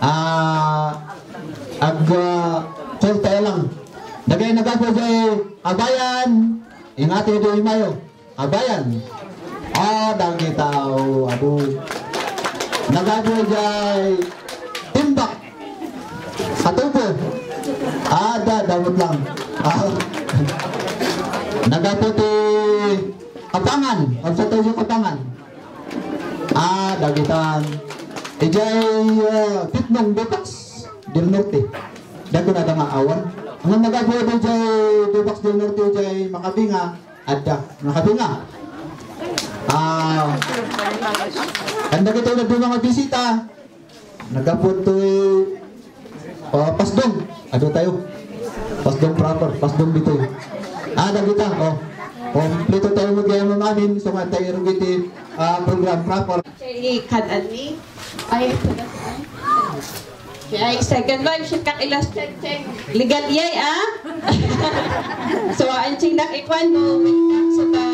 Ah, ag uh, tayo lang. Dagay nagago jay abayan. Ingati do imayo. Abayan. Ah, dagi tao. Ado. Nagago jay timbak. Katubo. Ada damot lang. Ah. Nagaputi kapangan. Ang sa tayo kapangan. Ah, dagitan. Ijay titnong Dupax del Norte. Dago na nga awan. Ang nagabuo din jay Dupax del Norte jay makabinga adda makabinga. Ah, kanda kita na doon mga bisita. Nagapot to uh, pasdong. Ado tayo. Pasdong proper, pasdong bitoy. Ah, dagita. Oh. Kompleto tayo mag-gaya mga amin. So, nga tayo rin uh, program proper. Kay Kadani. Ay, Kaya second wife, siya kak ilas check check. Legal yay, ah? so, ang chinak ikwan mo, sa ba.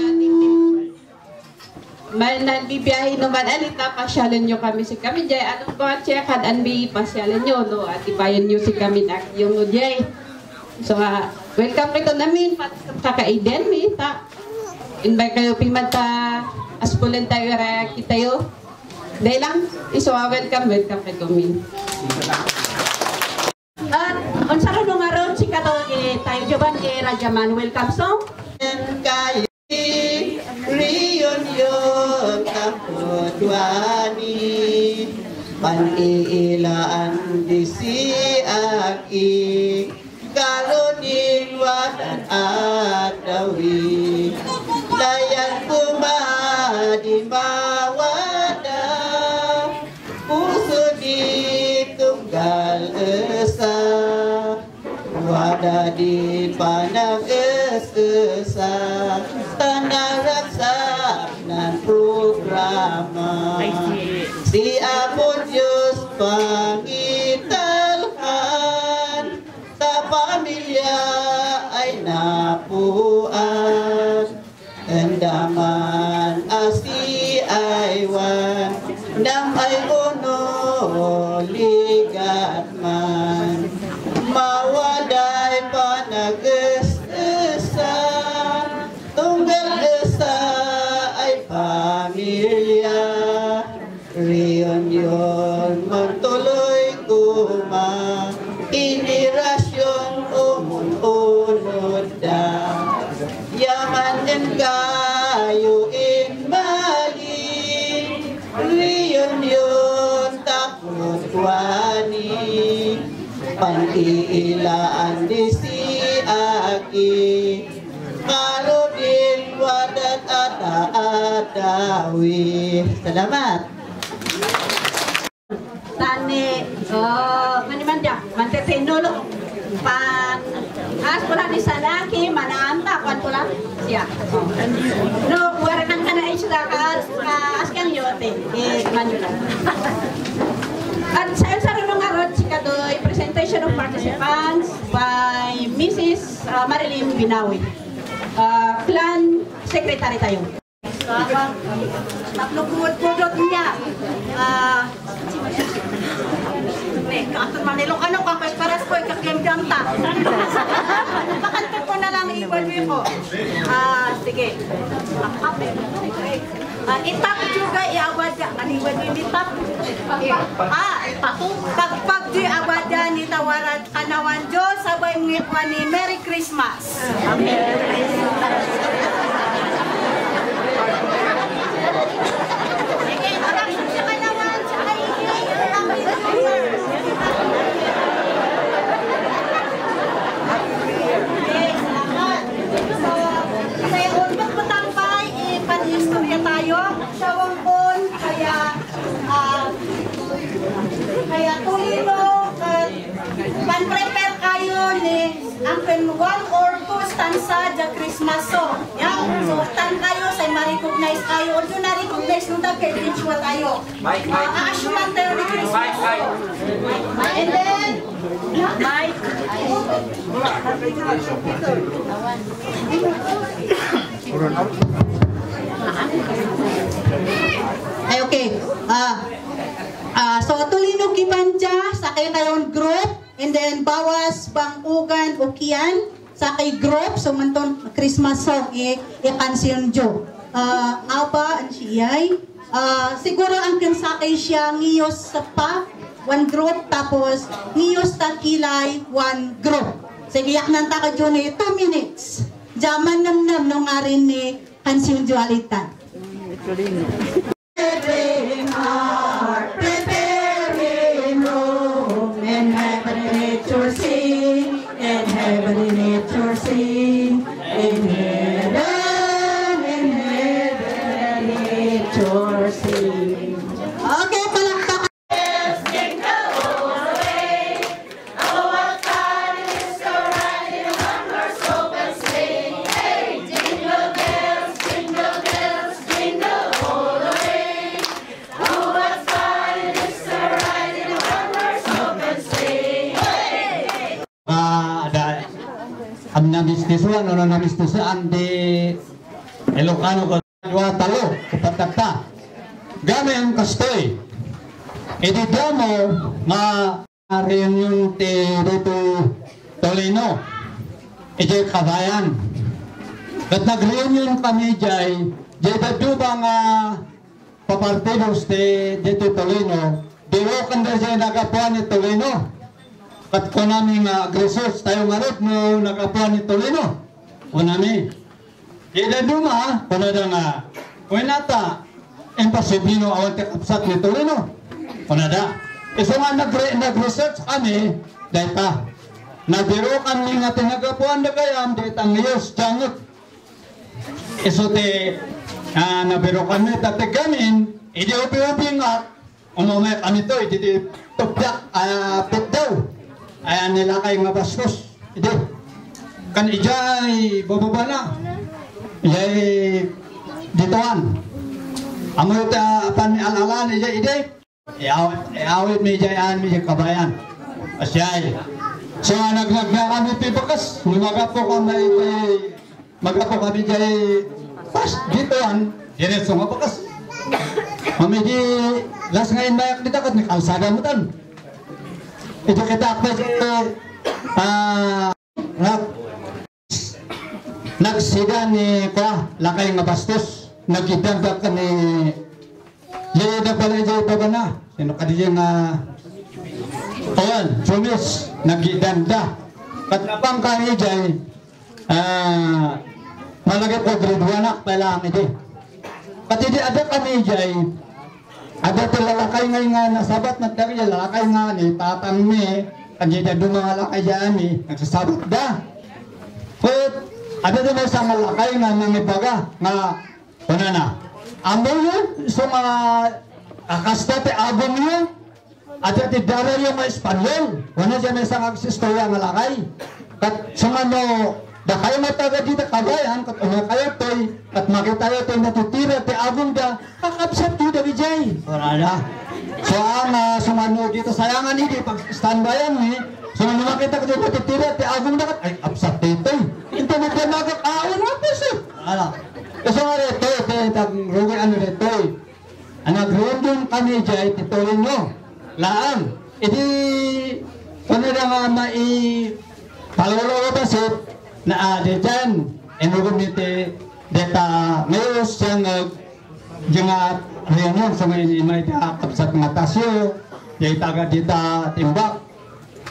Man, nagbibiyahe naman, alita, pasyalan nyo kami si kami, jay, anong ba, check, had anbi, pasyalan nyo, no, at ibayan nyo si kami, nak, yung no, jay. So, uh, welcome rito namin, pat kakaiden, mi, ta. Invite kayo, pimata, aspulan tayo, ra, kita yo. Dahil lang, iso, welcome, welcome kay Kumin. At unsa ron nga ron si kato eh, tayo joban kay Raja Manuel Capsong. kay reunion kapudwani paniilaan di si aki kalunin wadan at dawi layan kumadi mawada Wada di panang esa Tanah raksa nan programa. Si Amon Diyos pangitalhan Sa pamilya ay napuan Endaman asi aywan Dam ay uno Salamat Tani, oh, maniman dia, manteteno lo. Pan, as pula di salaki, mananta, pan pula siya. No, warakan ka na isla ka, as kang yote, eh, manula. At sa sa rin nga ron, si Kadoy, presentation of participants by Mrs. uh, Marilyn Binawi. Uh, clan secretary tayo. Tatlo pudot niya. Ah, Ne, manilong ano ka paras ko ikaklem janta. Bakante ko na lang i-evaluate ko. Ah, sige. Ah, itap juga i-awad ka. Ano i-evaluate ni tap? Ah, pagpag di awad ni tawaran kanawan Diyos sabay ni Merry Christmas. Tayo sa wangkon kaya ah, kaya tulino pan-prepare kayo ni ang one or two stanza the Christmas song. Yeah? So, tan kayo sa ma-recognize kayo. Although na-recognize nung tag kay ritual tayo. Mike, Mike. Uh, Aasuman tayo ni Christmas. Mike, Mike. And then, Mike. Ay, okay. Ah, ah, so tuloy no kibanja sa kay kayon group and then bawas bangugan ukian sa kay group so manton Christmas song i ikansiyon jo. Uh, aba ang siyay. Uh, siguro ang kinsakay siya ngiyos sa pa one group tapos ngiyos ta kilay one group. Sige yak nang taka ni 2 minutes. Jaman nam nam no nga rin ni kansiyon jo nabistisuan o nabistisuan di Ilocano ko wa talo kapatata game ang kastoy. Edi damo nga reunion ti dito Tolino. Edi kabayan. Kat nag-reunion kami jay. Jay ba nga papartidos ti dito Tolino? Diro kanda siya nagapuan ni Tolino? Kat ko nga agresos tayo marot no nakapuan ni Tolino. O nami. Ida duma, kunada nga. Kunata, imposible no awan te kapsat ni Tolino. Kunada. Iso nga nagre nag-research kami, pa. Nabiro kami nga tinagapuan na kayam, dahil ang ngayos, jangot. Iso te, ah, nabiro kami, tate gamin, idi upi-upi nga, umumay kami to, idi tupyak, ah, pit daw. Ayan nila kay nga. Hindi. Kan ijay, bababa na. Ijay, ditoan. Amo ta pan alalan ijay ide. Iawit, iawit mi ijay an mi kabayan. Asyay. So nagnag na kami pibakas. Lumaga po kami ijay, magapo kami ijay, pas ditoan. Diretso nga bakas. Mami di, las ngayon bayak dito kat ni kalsada mo tan. Ito kita apa sih? Ah, nagsida ni kwa lakay nga bastos nagidagdag ka ni na pala jay baba na sino ka diyan nga Ayan, Jumis, nagidanda. Katapang kami jay, ah, malagay ko grade 1 na pala ang ito. Pati di ada kami jay, ada tilalakay ngay nga nasabat na dari lalakay nga ni tatang mi kanjida do mga lakay dyan mi nagsasabat da. Ada din may isang lakay nga nang ibaga nga una na. Amo yun so mga akasta te agong yun at ti dara yung mga Espanyol. Wala dyan may isang agsistorya nga lakay. Kat sumano da kayo mataga dito kabayan kat una kayo toy kat makita yo toy natutira ti agong da kakapsat yu da bijay ora na so ang uh, sumano dito sayangan hindi pag standbyan ni sumano makita ko dito natutira ti agong da kat ay apsat dito ito mo ka magkakaon na po siya ala kasi nga rito ito tag rugi ano rito ang nag-rundon kami jay tituloy nyo laan iti ano na nga mai palolo basit na ade dyan enugod niti deta ngayon siyang uh, mga reunion sa may may kapsat nga tasyo yung taga dita timbak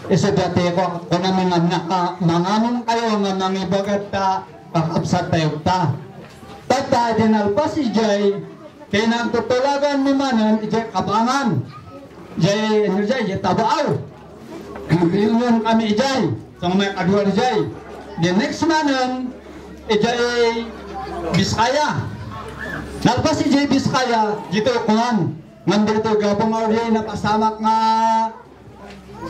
isa dati ko ko namin nga naka mangamon kayo nga mangibagat ta kakapsat tayo ta tata din alpas si Jay kaya nang tutulagan ni manan ijay kabangan. Jay Jay Jay tabaaw reunion kami ijay sa may kadua ni Jay? The next manan, ijay Biskaya. Nalpas si Jay Biskaya, dito kuhan. Nandito gabong na pasamak nga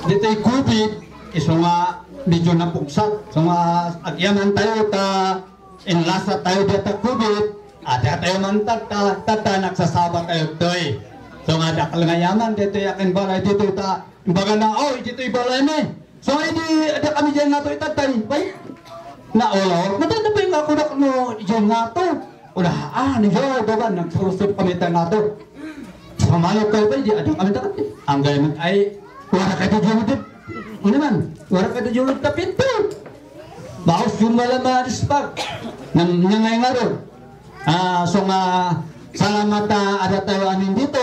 dito COVID, iso nga medyo napuksat. So nga agyaman tayo ta inlasa tayo dito COVID, ada tayo man tata, tata nagsasaba tayo toy. So nga dakal nga yaman dito yakin balay dito ta, baga na oh dito ibalay ni. So hindi ada kami dyan nga to itatay. Bay, na madanda pa yung ako na no, dyan nga to. Udah, ah, ni Jo, baba, nagsurusip kami tayo nga to. Pamayok kayo ba, di ada kami takat. ang gayon ay wala ka dit. Ano man? Wala ka ta pinto. Baos yung malama dispag. Nang nangay nga ron. Ah, so nga salamat ta ada tayo anin dito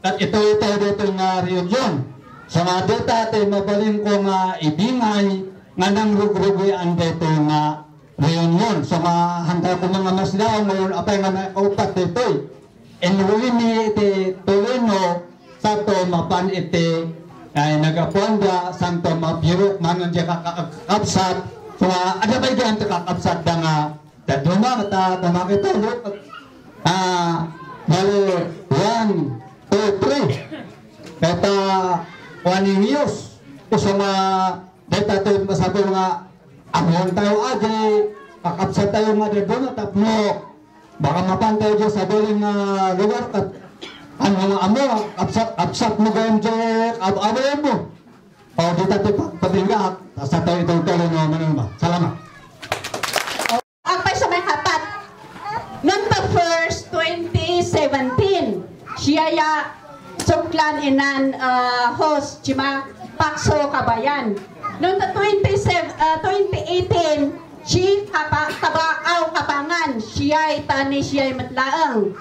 at ito ito dito nga reunion. So nga dito tayo mabalin ko nga ibingay nga nang rugrugoy ang dito nga reunion. So nga handa ko mga maslaw ngayon apay nga nakaupat dito. And wili ni iti Toleno sa to mapan iti ay nagapuanda santo mabirok manon di kakakapsat. Nga ada ba yan kakapsat da nga daduma ta tamakita luk Ah, bali, one, two, three. Kata. Kasi mga, data tayo masabi mga, amon tayo aja, kakapsa tayo nga dito na tapno. Baka mapantay dyan sa buling uh, lugar kat ano nga amo, kapsat, kapsat mo gayon dyan, ab-abo mo. O, di tayo patingga, sa tayo itong tuloy na manong ba. Salamat. Ang pa may hapat. Noong pa first 2017, siya ya suklan inan uh, host chima Pakso Kabayan. Noong ta 27, uh, 2018, si kabaaw kapangan, siya tani siya matlaang.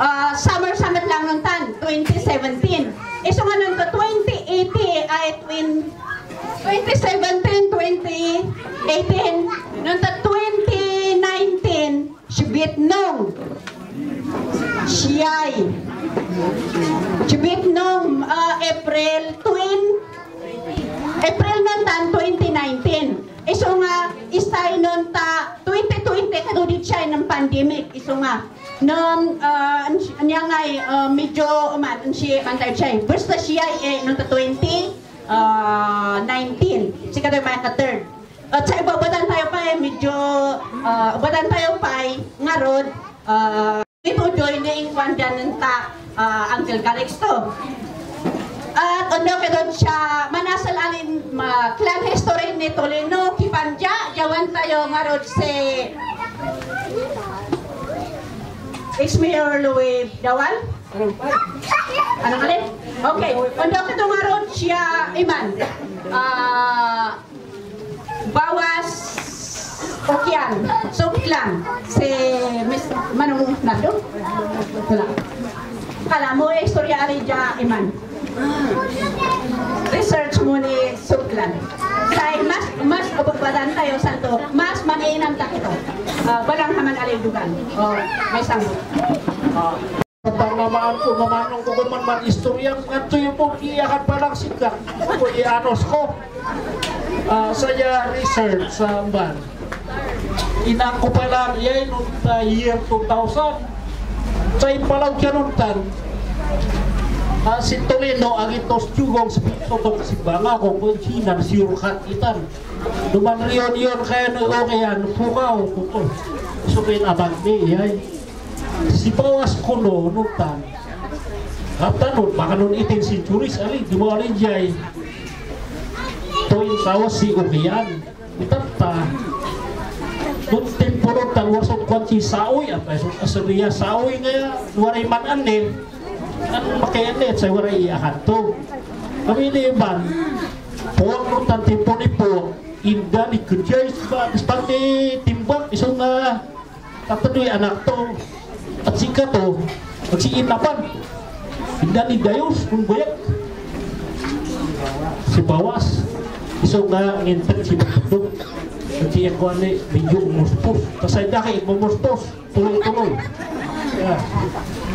Uh, summer summit lang nung tan, 2017. Iso nga nung ta 2018 ay twin 2017, 2018, noong ta 2019, si Vietnam, siyay. Si Vietnam, uh, April twin, April nun tan 2019. Iso nga, isay nun ta 2020 kadudit siya ng pandemic. Iso nga, nun, uh, anya nga uh, medyo, man, siya, mantay siya. Basta siya, eh, nung ta 20, uh, 19. Si Kadoy Maya ka third. At sa iba, badan tayo pa eh, medyo, uh, badan tayo pa eh, nga rod, uh, ito join na yung kwan dyan ta, uh, Uncle Calixto. At ano doon siya, manasal alin, ma, clan history ni Tolino, Kipanja, jawan tayo nga rod si Ex-Mayor Louis Dawan? Ano nga rin? Okay. Kundo ka tumaron siya, Iman. Ah, bawas Okyan, Suklan, si Miss Manong Nado. Wala. Kala mo, eh, istorya ari dya, Iman. Research mo ni Suklan. Say, mas, mas abagbadan tayo sa to, mas maniinam ta ito. Uh, balang haman alidugan. O, may sanggo. Panglamaan ko, mamanong ko kuman man istorya nga to yung pong iyakan pa lang sika. Ko ianos ko. Ah, saya research sa ban. Inang ko pa lang yan noong uh, year 2000. Sa impalaw kanuntan. Ah, si Toleno ang itos tugong sa pitotong si Banga ko kung sinan si Urkat itan. Duman riyon yun kaya no okay yan, pukaw ko to. So kayo abang ni yay si bawas kuno nutan Kapta nun, baka nun itin si Churis, ali, di mo jay. Toyin sawas si Umiyan. Itata. Nun tempo nun talwasok kwan si Saoy, apa so asariya Saoy nga, waray man. Ano makayanet sa waray iyahan to. Kami ni Iban, puwag nun tan tempo ni po, inda ni Kujay, pati timbang, isang nga, tatadoy anak to, at sika to, at si Inapan, Inda ni Dayos, kung buyak. Si Bawas, iso nga ngintag si Magdog. At si Ekwane, medyo umuspos. Kasay da kay umuspos, tuloy-tuloy.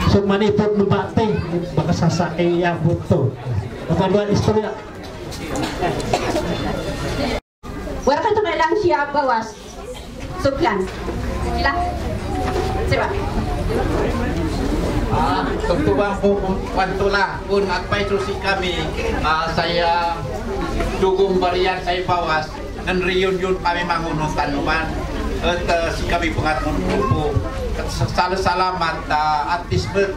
So manipot mo bate, baka sasakay yabot to. Makaluan istorya. Wala ka tumay lang siya bawas. Suklan. Sila. Siba. Ah, po kung kwanto lang kung agpay-susi kami ah, saya dugong barian sa ibawas nan reunion kami mangunutan naman at ah, si kami pangatong grupo at sa- sala salamat uh, at least ba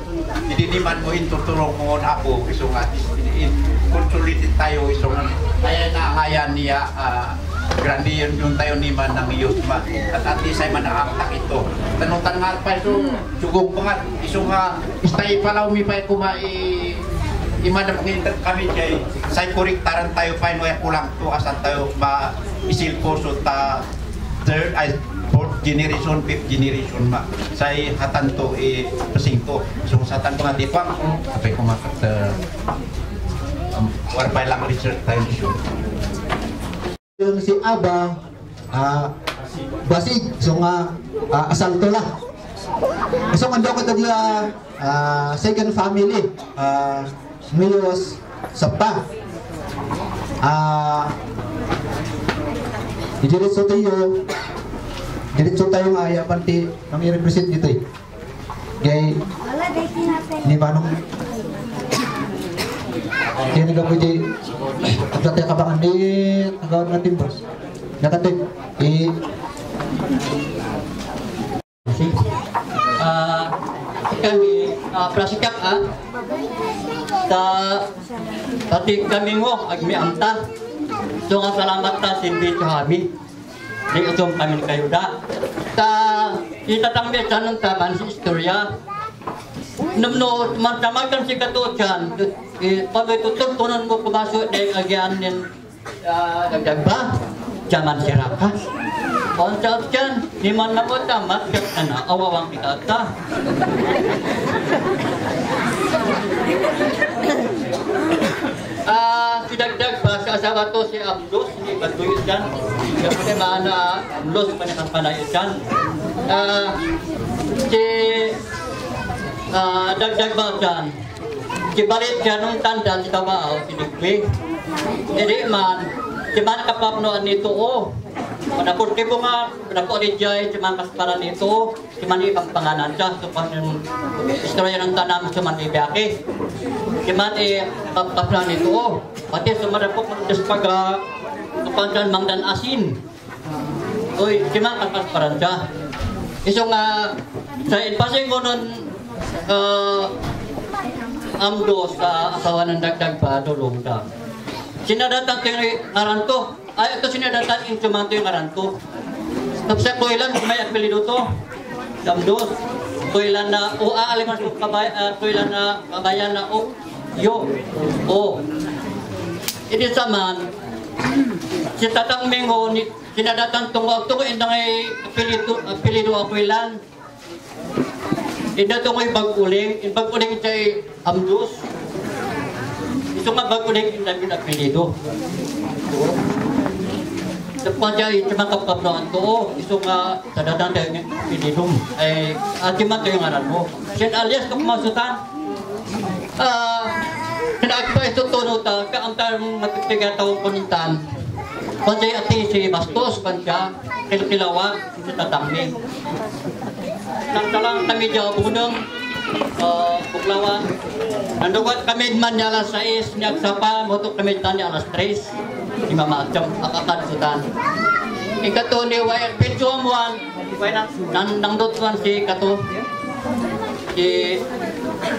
hindi man mo intutulong mo ako isong at least in consolidated tayo isong kaya naahayan niya ah, grande yun yung tayo ni man ng iyos ma. At at least ay manakaktak ito. Tanutan nga pa ito jugong pangat iso nga stay palaw mi pa kumai imada penginter kami jay say kuriktaran tayo pa no kulang to asan tayo ba isil po so ta third fourth generation fifth generation ba say hatan to e pesing to so sa tan nga tipang apay kumakat uh, um, warpay lang research tayo yung si Aba ah basig so nga ah, asalto la so nga daw ko tadi ah, second family ah Miyos Sapa ah diretso tayo diretso tayo nga ya panti kami represent dito eh kay ni Manong kaya nila po di At tayo kabangan di Nagawin natin boss Nakatik Eh Ah, kami uh, prasikap ah ta pati kami ngo agmi amta so nga salamat ta sindi kami di utom kami kayo da ta itatangbi sa nung taman si istorya Namno, mantamagan si katujan, eh, pag itututunan mo pumasok yung agyan ng dagdag ba? Jaman si Raka. On sa dyan, di man na mo tamat, kat na awawang kita ta. Ah, sidagdag ba sa asawa to si Amdos, hindi ba tuyo dyan? Kasi maana Amdos pa na panayo dyan. Ah, si Ah, dagdag ba dyan? Kibalit dyan nung tanda si Tabao, sinigwi. Hindi man, si man kapapnoan nito o. Manapurti ko nga, napo ni Jai, si man kasparan nito, si man ibang panganan siya, so istorya ng tanam si man ibiyake. Si man eh, kapapnoan nito o. Pati sumarapok ng despaga, kapansan mangdan asin. Uy, si man kasparan siya. Iso nga, sa ipasing ko nun, uh, amdo sa asawa ng dagdag pa tulong ka. Sinadatan ko yung ngaranto. Ay, ito sinadatan yung sumanto yung ngaranto. Tapos sa kuilan, may apelido to. Amdos. Kuilan na, o aaliman ko kabay, uh, kuilan na kabayan na, o, yo, o. Ini saman, si Tatang Mengo, ni, sinadatan tungo, tungo indang ay apelido, apelido ako ilan. Ida to ko'y baguling, yung baguling siya amdos. Ito nga baguling yung namin apelido. Sa panja ito mga kapapnoan to, ito nga tadadan tayo ng apelido. Ay, ati man tayo ngaran mo. Siyan alias kung masutan. Ah, Kinaagpa ito tuno ta, kaantar matipiga tawang kunintan. Pansay ati si Bastos, pansya, kilkilawag, si Tatangmi nang talang kami dyan bunong uh, buklawan kami man niya alas 6 niya sapa motok kami tan niya alas 3 di mama atjam akakan sutan ikato ni wayar pinjo muan way nang nang nangdot si kato si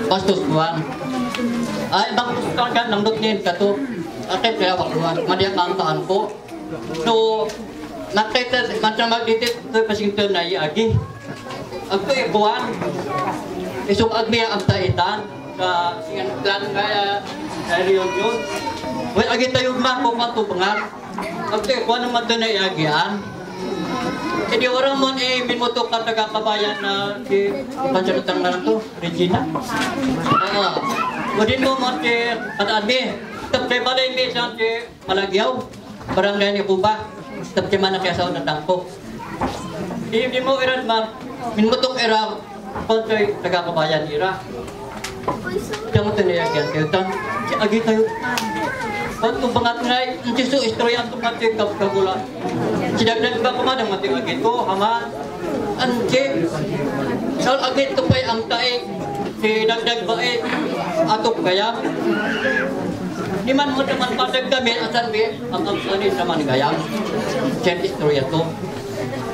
bastos muan ay bang kan kan nangdot ni kato akit kaya wakluan madiak kantaan ko so nakita macam magditit to pasington na Agto ikuan. Isong agmiya ang taitan. Ka singan plan kaya dari yun. Well, agi tayo man kung mato pangal. Agto ikuan naman doon na iagian. Jadi orang mo eh min mo to kataga kabayan na si pansalutang na to, Regina. Oo. Wadin mo mo si kataan mi. Tapos balay mi sa si Malagyaw. Barangay ni Kuba. Tapos man na kaya sa unang tangko. Di, di mo iran ma, minmutok era, kontoy nagkakabayan ira. Diyan mo tinayak yan kayo tan, si agi tayo. Itong bangat nga, ang tiso istorya itong mati kagula. Sinagdag ba kumadang mati agi to, hama. Anke, sal agi to pa'y ang tae, sinagdag ba eh, atop kaya. Di man mo naman padagdami, asan bi, ang sanin sa man gayam. Siyan istorya to.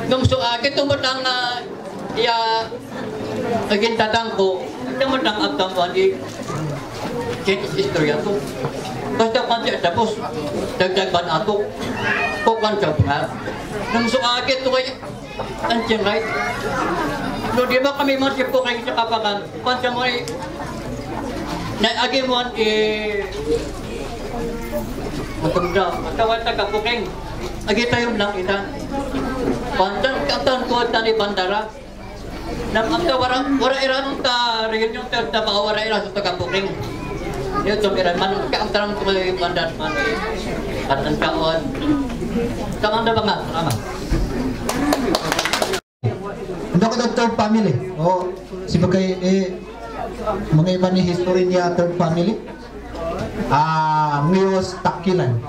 Nung so akin tumatang na iya agin tatang ko, tumatang agtang ko di change istorya to. Basta kan siya tapos dagdag ban ato. Kukan sa pangal. Nung so akin to kay ang right. No, di ba kami masip ko kayo sa kapakan? Pansa mo ay na agi mo eh matunda matawat ta kapuking agi tayo lang ita pandan katan ko tani bandara nam ang wara wara iran ta reunion ta ta wara iran sa kapuking Yo to iran man ka ang tarang ko bandar man katan kaon Kamanda ba nga? Tama. Ko third family. O, sebagai eh, history niya third family. Ah, Mios Takilan.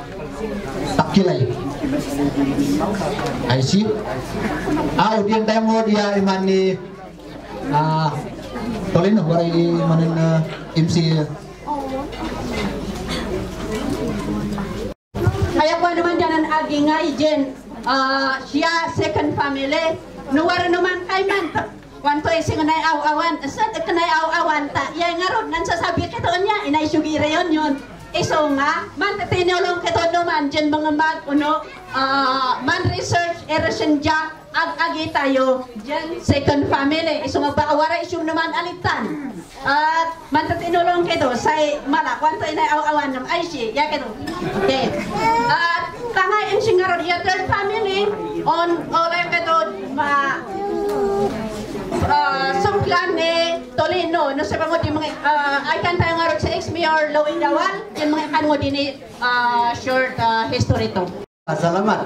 Takilay. I see. Ah, o diyan tayo mo dia iman ni ah Tolino, waray imanin na MC Kaya ko naman dyan ang agi nga ijen. ah, siya second family. Nuwara naman kay man. Kwanto ay singa na aw-awan. Sa ka na aw-awan ta. Iya nga ron. Nan sasabi kito niya. Inay sugira yon yun. Iso nga, man tinulong kito naman dyan mga mag, uno, ah, man research, eresin dyan, ag-agi tayo, dyan second family. Iso nga ba, awara naman alitan. At man tinulong kito, say mala, kwanto inay aw-awan nam, ay siya, ya kito. Okay. At tangay ang singaron, ya third family, on, olay kito, ma, uh, sungklan ni Tolino no sa mga di mga uh, ay kan tayo nga sa ex-mayor Lowing Dawal yung mga kan mo din uh, short uh, history to Salamat.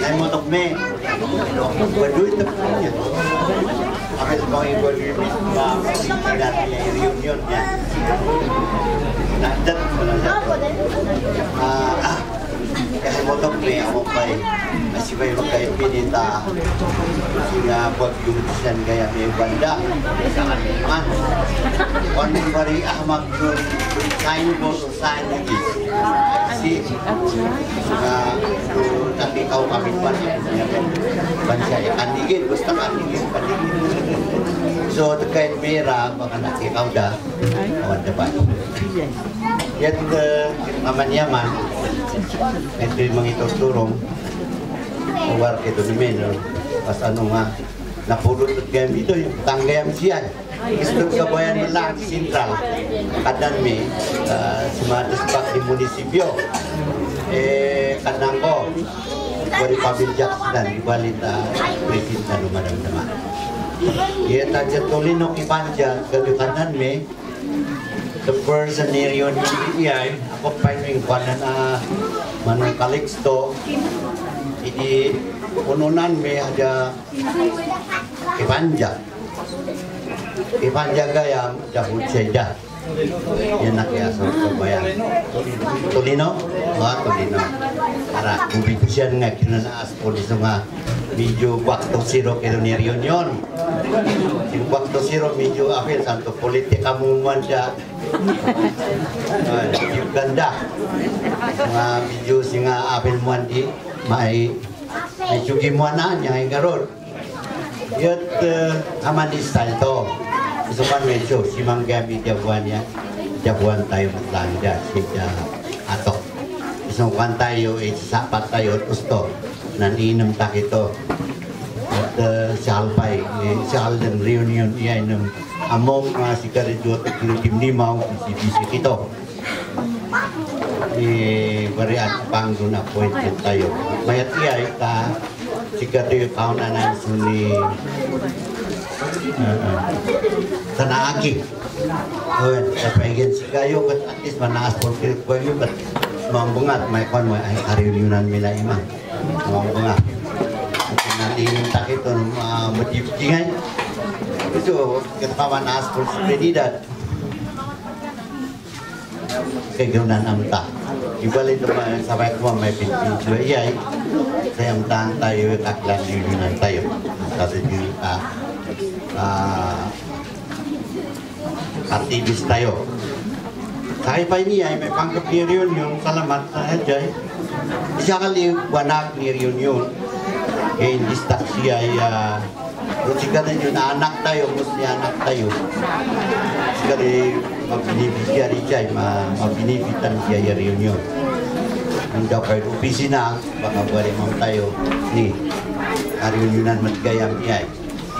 Ay mo tok me. Waduy tok niya. Ako sa mga iba yung misma natin yung reunion niya. Nadat mo na sa Ah, ah. Kasi mo tok me ako pa'y masibay mo kayo pinita. Sila buat yung siyan kaya may banda. Kaniman. Kung bari ahmak yung sign mo sa sign nagis. Si na nanti kau kami banyak bansa ya kandigin gusto kandigin kandigin so terkait merah baka kau dah. Kawan depan. Yan uh, aman yaman. Ito yung mga ituturong uwar kito ni Menor pas ano nga napulot at gayam dito yung tanggayam siya gusto ka bayan lang sentral kadan mi uh, sumadas bak di munisipyo eh kanang ko pabiljak dan di balita. Presinta no madam dama Iya taja tolino kipanja gabi kanan me. The person near yon iya ako pa yung kwanan na manang kaliksto ini ununan me ada kipanja. Kipanja gayam dahut seja yan na kaya sa kabayan Tolino? Mga Tolino. Para, bubibisyan nga kinanaas po nito nga zero kilo ni reunion. Yung wakto zero medyo apil santo politika mo man siya. Uh, yung ganda. Mga medyo singa apil mo di may may sugi mo na niya. Yut uh, style to. Gusto man medyo si Manggami Jabuan ya. Jabuan tayo matlangda si atok. Kwan tayo, eh, sapat tayo, gusto. Naninam tak ito. At uh, sa halpay, eh, haldang reunion, iya ng among uh, si Karidyo at Kilutim Limaw, si Bisi ito. Eh, barian pang doon appointed tayo. Mayat iya, ta, si Karidyo kauna na suni tanaagi. Oy, kapaigan si kayo kat at least manaas por kil ko yung kat mambungat may kon mo ay kariyunan mila ima. Mambungat. Nandihin tak ito uh, motivingay. Ito kat manaas por kredidad. Kegawnan amta. Ibalik naman sabay ko may pinpin so iyay. Sayang tayo kaklan yunan tayo. Kasi yung ah ah, aktivis tayo. Pa niya, may pangkap ni reunion, salamat sa Hajay. Isa kali wanak ni reunion. Eh, hindi siya ay uh, Kung sigara yun, anak tayo, mesti anak tayo. Sigara mabinibigyan siya, ma mabinibitan siya yung reunion. Ang dapat opisina, baka bari mo tayo ni reunionan matgayam niya.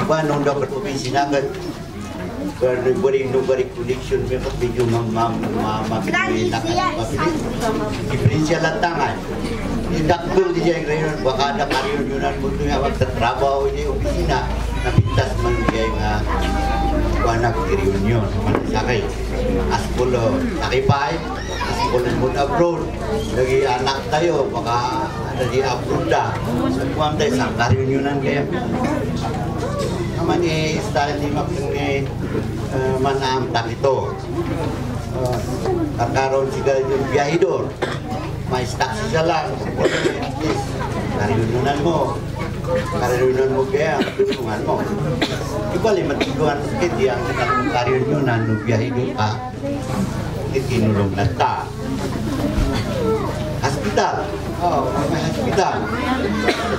Nung dapat opisina kan Pero bari no bari connection may ko medyo mam mam mam Diferensya lang tangan. Indaktul di jay reunion baka ada reunionan mo tuh awak trabaho ini opisina. Napintas man dia nga anak reunion. Man sakay aspulo nakipay. Aspulo mo abroad. Lagi anak tayo baka ada di abroad dah kuam tayo sa reunionan kaya naman eh style ni mapingi manam tak itu kakaroon sigara yung biyahidor may stock sa lang. Kariununan mo. Kariununan mo kaya tulungan mo. Iba lima tiguan sakit yang kariununan no biyahidor ka. Itinulong na ta hospital. Oh may hospital.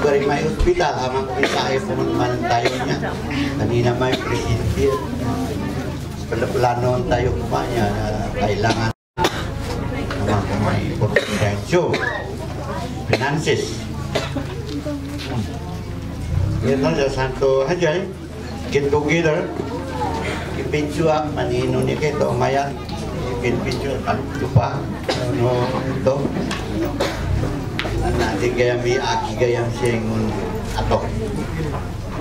Bari may hospital. Amang mensahe pumunman tayo niya kanina may presidente plano tayo kumanya na kailangan naman kung may portensyo finances yan na sa santo hajay get together. Ipensyo manino ni kito maya ipensyo ang lupa. Ano ito nanti kaya may aki gayam siyang atok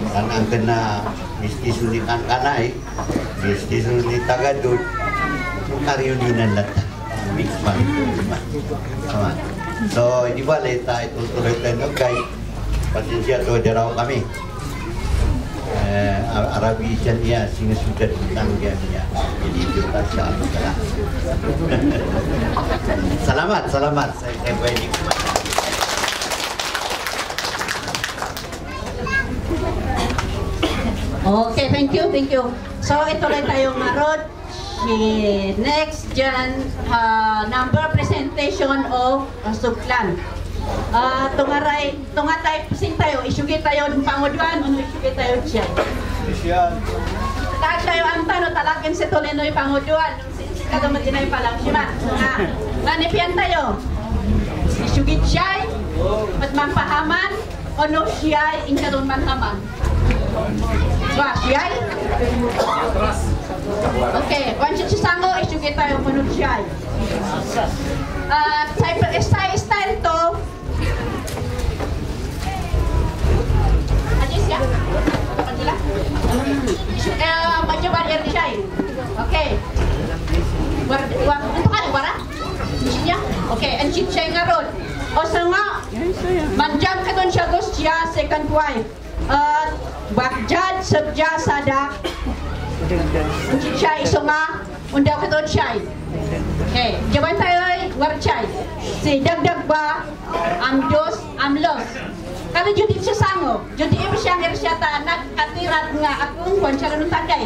Tanang kena misti sulitan kanai, misti sulit tagadud, karyunyunan lata. Mix man. Sama. So, ini balik tayo tutuloy tayo kay pasensya to daraw kami. Eh, Arabi dyan niya, sinusugat ng niya. Jadi kita siya ang Salamat, salamat. Saya, saya Okay, thank you, thank you. So, ito rin tayong marot. Si next dyan, uh, number presentation of uh, Suklan. Uh, tungaray, tungatay pusing tayo, isugi tayo ng panguduan, ano isugi tayo dyan. Taas tayo ang tanong, talagin si Toleno'y panguduan. Kada matinay pa lang siya. Nga, nanipian tayo. Isugi siya, at mampahaman, ano siya, inkadon manhaman. Siya? Okay, once you sango, isugi tayo punod siya. Uh, style, style to, Ajis ya? Kanila? Eh, medyo barrier di siya. Okay. War, war, ito ka, wara? Siya? Okay, and si siya nga ron. O sa nga, manjam ka doon siya dos siya, second wife. At, bakjad, sabja, sadak. Ang si siya, iso nga, undaw ka doon siya. Okay, jawan tayo ay warchay. Si dagdag ba, am dos, am los. Kalau judi siya sango, judi ibu siya ngir siya ta nagkatirat nga akong kwan siya ganun tagay.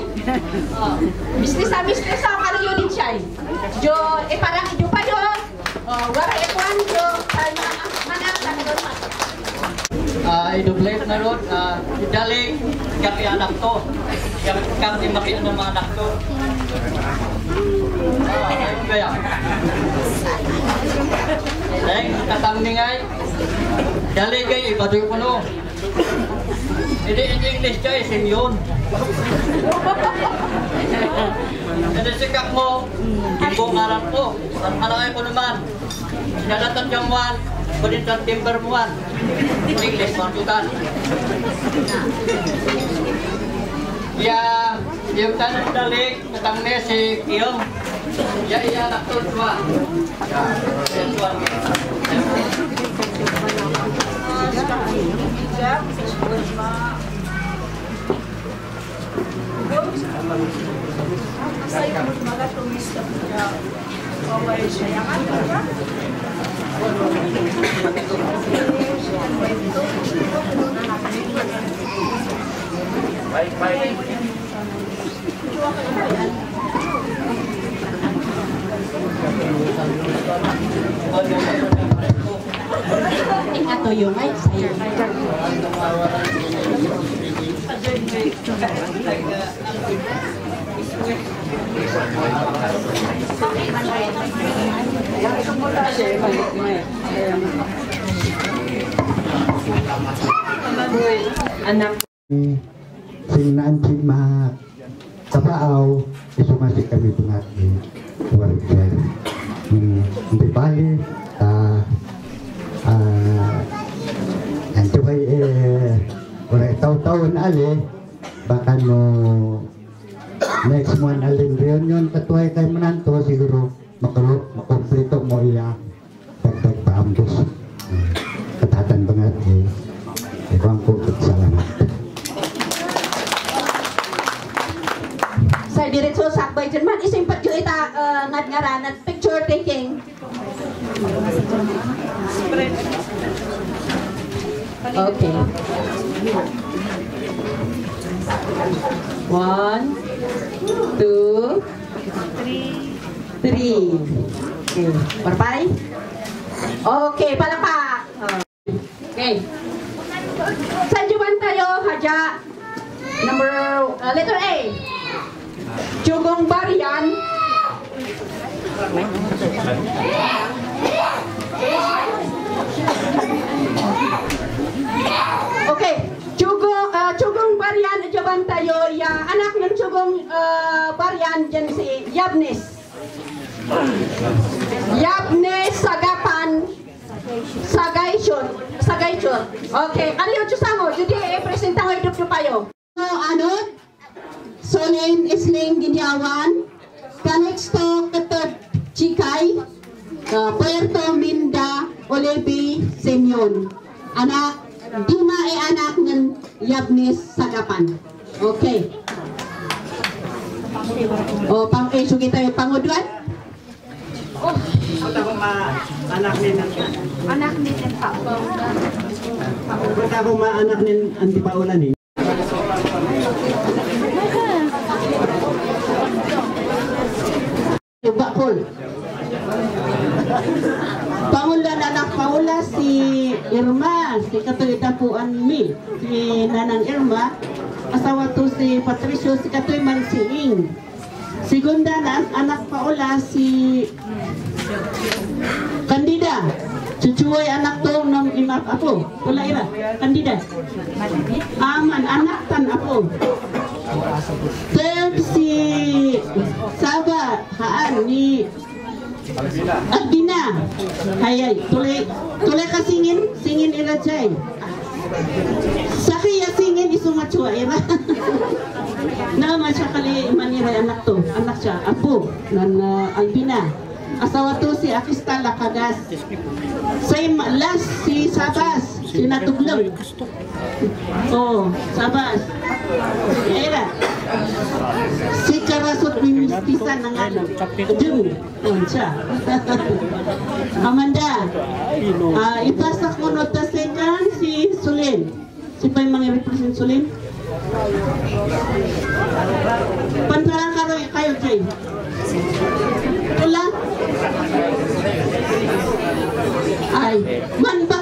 Oh, bisnis sa bisnis sa kalau judi siya. Jo, eh parang idu pa do. Oh, kwan jo, tayo mana sa ganun i-double na ron, ah, idaling kami anak to. Yang kami makiano mga anak to. Ayun kaya. Dahil katamningay, dali kay ibadoy ko no. Hindi in English kay simyon. Jadi sikap mo, ibu ngarap ko. Ang malaki ko naman. Sinalatan jamuan, Balitan timber muan. English marjutan. Ya, yung tanong dalik, katang si Kiyong. Ya, iya, nak tuwa. Ya, tuwa. Ingat to yung ay sayo. Anak. Singnaan Cima Kapaaw Isumasi kami tungat di Warga Hindi bali ah ah Ang tubay eh Wala taw-taon ali Baka Next month alin reunion Katuay kay mananto siguro Makalu Makomplito mo iya. Pagpag paambos Katatan banget eh Ibang ko salamat Sa diretso sakbay dyan man, isim pat yung ita uh, ngad ngaran at picture taking. Okay. One, two, three. Okay, parpay. Okay, palakpak. Okay. Sa juban tayo, haja. Number, uh, letter A. Jugong Barian. Okay, Jugong, uh, Jugong Barian, jaban tayo, ya anak ng Jugong uh, Barian, dyan si Yabnis. Yabnis Sagapan Sagayshon. Sagayshon. Okay, ano yung mo? Jadi, eh, presenta ko hidup nyo payo. So, ano? Solen Isling Ginyawan, Calixto Katod Chikay, uh, Puerto Minda Olebi Semyon. Anak, Dima ay anak ng Yabnis Sagapan. Okay. O, pang eh, sugi tayo panguduan? anak ni Anak ni Pak Kung ako maanak ni Anti Paula ni. Bakol. Pangulan anak Paula si Irma, si Katoy Dapuan Mi, si Nanang Irma, asawa to si Patricio, si Katoy Mansiing. Segunda na anak Paula si Kandida. Cucuay anak to ng imak apo. Wala ira. Kandida. Aman anak tan apo. Third si Saba Haan ni Albina. Hayay, tulay tulay ka singin, singin ira jay. Sakaya singin isumachua ira. Nama siya kali manira anak to, anak siya, apo nan uh, Albina. Asawa to si Akista Lakagas. Same last si Sabas, si Natuglog. Oh, Sabas. Era. Si Karasot Mimistisan ng ano. Jung. Oh, siya. Amanda. Ah, ipasak mo nota second si Sulin. Si pa yung mga represent Sulin? Pantalan kayo kayo, Jay. Wala? Ay, man, bakit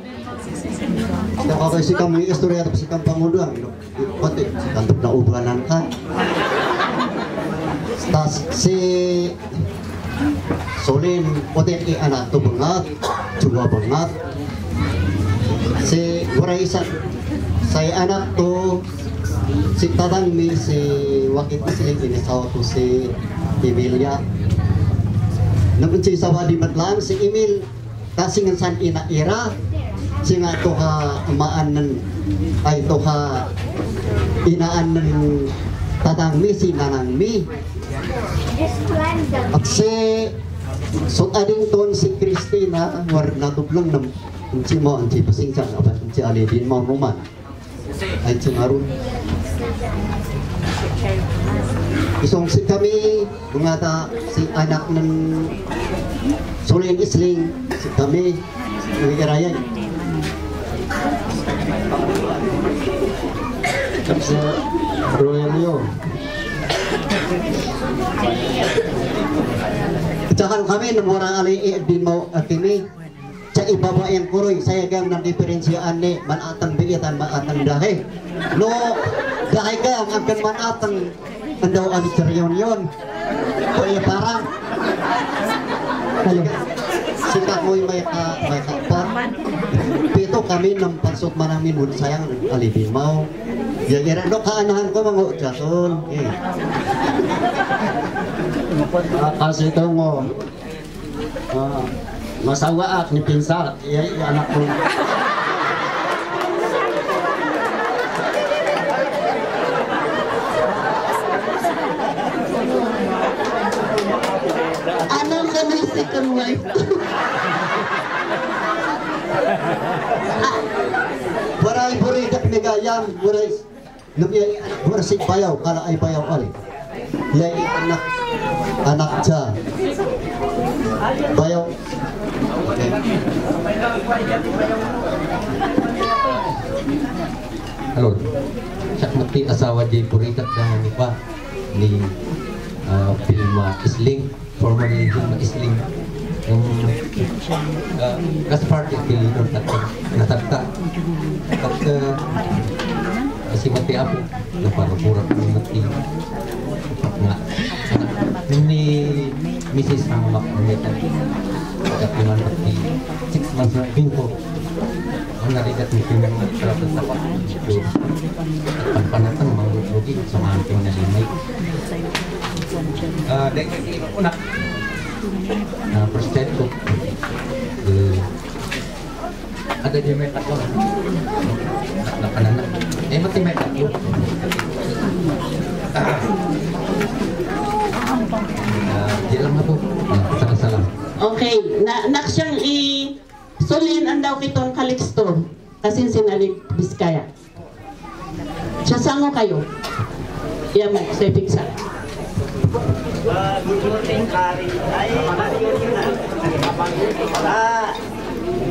Kaya ako si kami istorya tapos si kang panguduan. Pati, kantok na ubanan ka. Tas si Solin, pati i anak to bangat, juga bangat. Si isa, saya anak to si Tatang Mi, si Wakit Isling, inisawa ko si Emilia. Namun si sawa di matlang si Emil kasi nga san ina ira si nga to ka maanan ay to ka inaan ng tatang mi si nanang mi. At si so ading ton si Christina war natublang nam si mo pasing sa apa si alidin mo roman ay maroon Isong si kami, mga ta, si anak ng Suling Isling, si kami, mga Royalio. Tsakan kami, nung warang ali din mo at kami, sa ibaba yung kuroy, saya kang nang diferensyaan ni manatang bigitan, manatang dahi. No, dahi ka, ang akan manatang andaw ang seryon yun. Kaya parang, Sika mo yung may ka, may kapat. Pito kami ng pansot manamin mo sayang alipin mo. Yagira do kaanahan ko mga utsason. Eh. Ah, kasi ito mo, ah, masawa at ni Pinsar, iya anak ko. Ano kami wife? Waray buri migayam, waray Nabi waray si bayaw, kala ay bayaw ali. Yay anak anak siya. Bayaw. Halo. Siya nagti asawa di Purikat ng iba ni uh, Vilma Isling, formerly Vilma Isling. Yung uh. At uh, si Mati Apo, naparupurat ng Mati. Nga, ni Mrs. Makmeta. At yung Mati, six months na bingko. Ang narigat ni Pinang nagtrato sa pagkakito. At mga rugi sa mga ating nalimay. Ah, dahil kaya ko na. Time ko. Eh, ada di may tatlo. Nakananak. Eh, mati may tatlo. Ah, di lang na po. Salam-salam. Okay, na naksyang i sulin ang daw kitong Calixto kasi sinalig Biskaya. Siya sango kayo. Iya mo, sa piksa. Ah,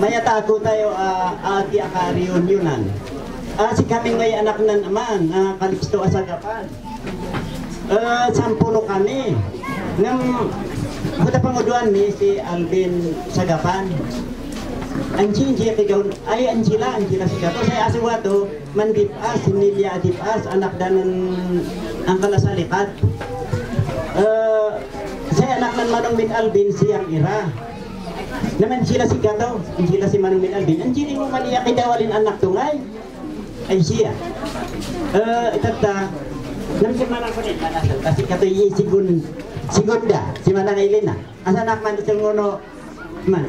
mayata ako tayo ah ati akari yunan. Ah, si kami ngay anak nan aman, ah, kalipsto asagapan. Ah, sampulo kami. Ngam Kuda panguduan ni si Alvin Sagapan. Anjing siya tigaw, ay anjila, anjila Gato. Saya asiwato, mandipas, sinilya adipas, anak danan ang kalasalikat. Eh, saya anak ng Manong bin Alvin siyang ira. Naman sila si Gato, sila si Manong bin Alvin. Anjili mo maniya kidawalin anak tungay. Ay siya. Eh, itata, Namsin man ako din, manasal. Kasi kato yi sigun, sigunda, si Manang Elena. Asa anak man isang ngono, man.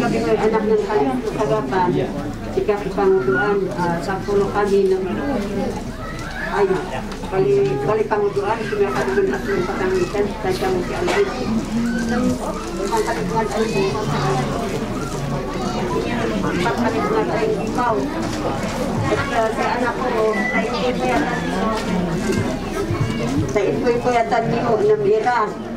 Kami may anak ng kagapan, sikat panguduan, uh, sampulo kami ng bali panguduan, sinakadugan at ng patangitan, tayo kami si Alvin. Ang katiguan ay pagkatiguan ay ikaw. At uh, sa anak ko, ay ko yata sa ito'y ko yata niyo na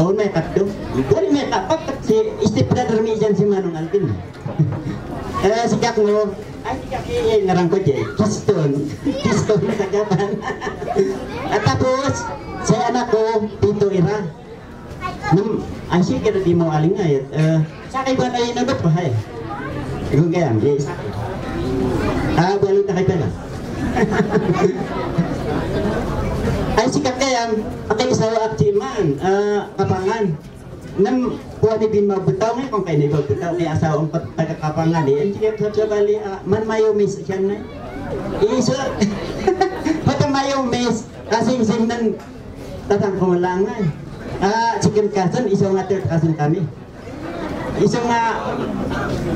Oh, may katdo. Dari may kapat si mi dyan si Manong Alvin. Eh, sikap mo, ay, Kaya ngarang ko dyan, Keystone. Keystone sa Japan. At tapos, sa anak ko, Tito Ira. Nung, ang sikir di mo alingay. Uh, sa kay ba na inabot pa hay? Ikaw kaya, yes. Ah, balik na kay pala. Ay sikat kaya, akay isawa aktiman, ah, kapangan. Nam kuha ni bin mabutaw ngayon kung kayo na ibabutaw kaya asawang pat- tagakapangan eh. Ang sikat sa bali, ah, man mayo miss siya na. Iso, pati mayo miss, kasing sing nan tatang kumalangan. Ah, second cousin, isang nga third cousin kami. Isang nga,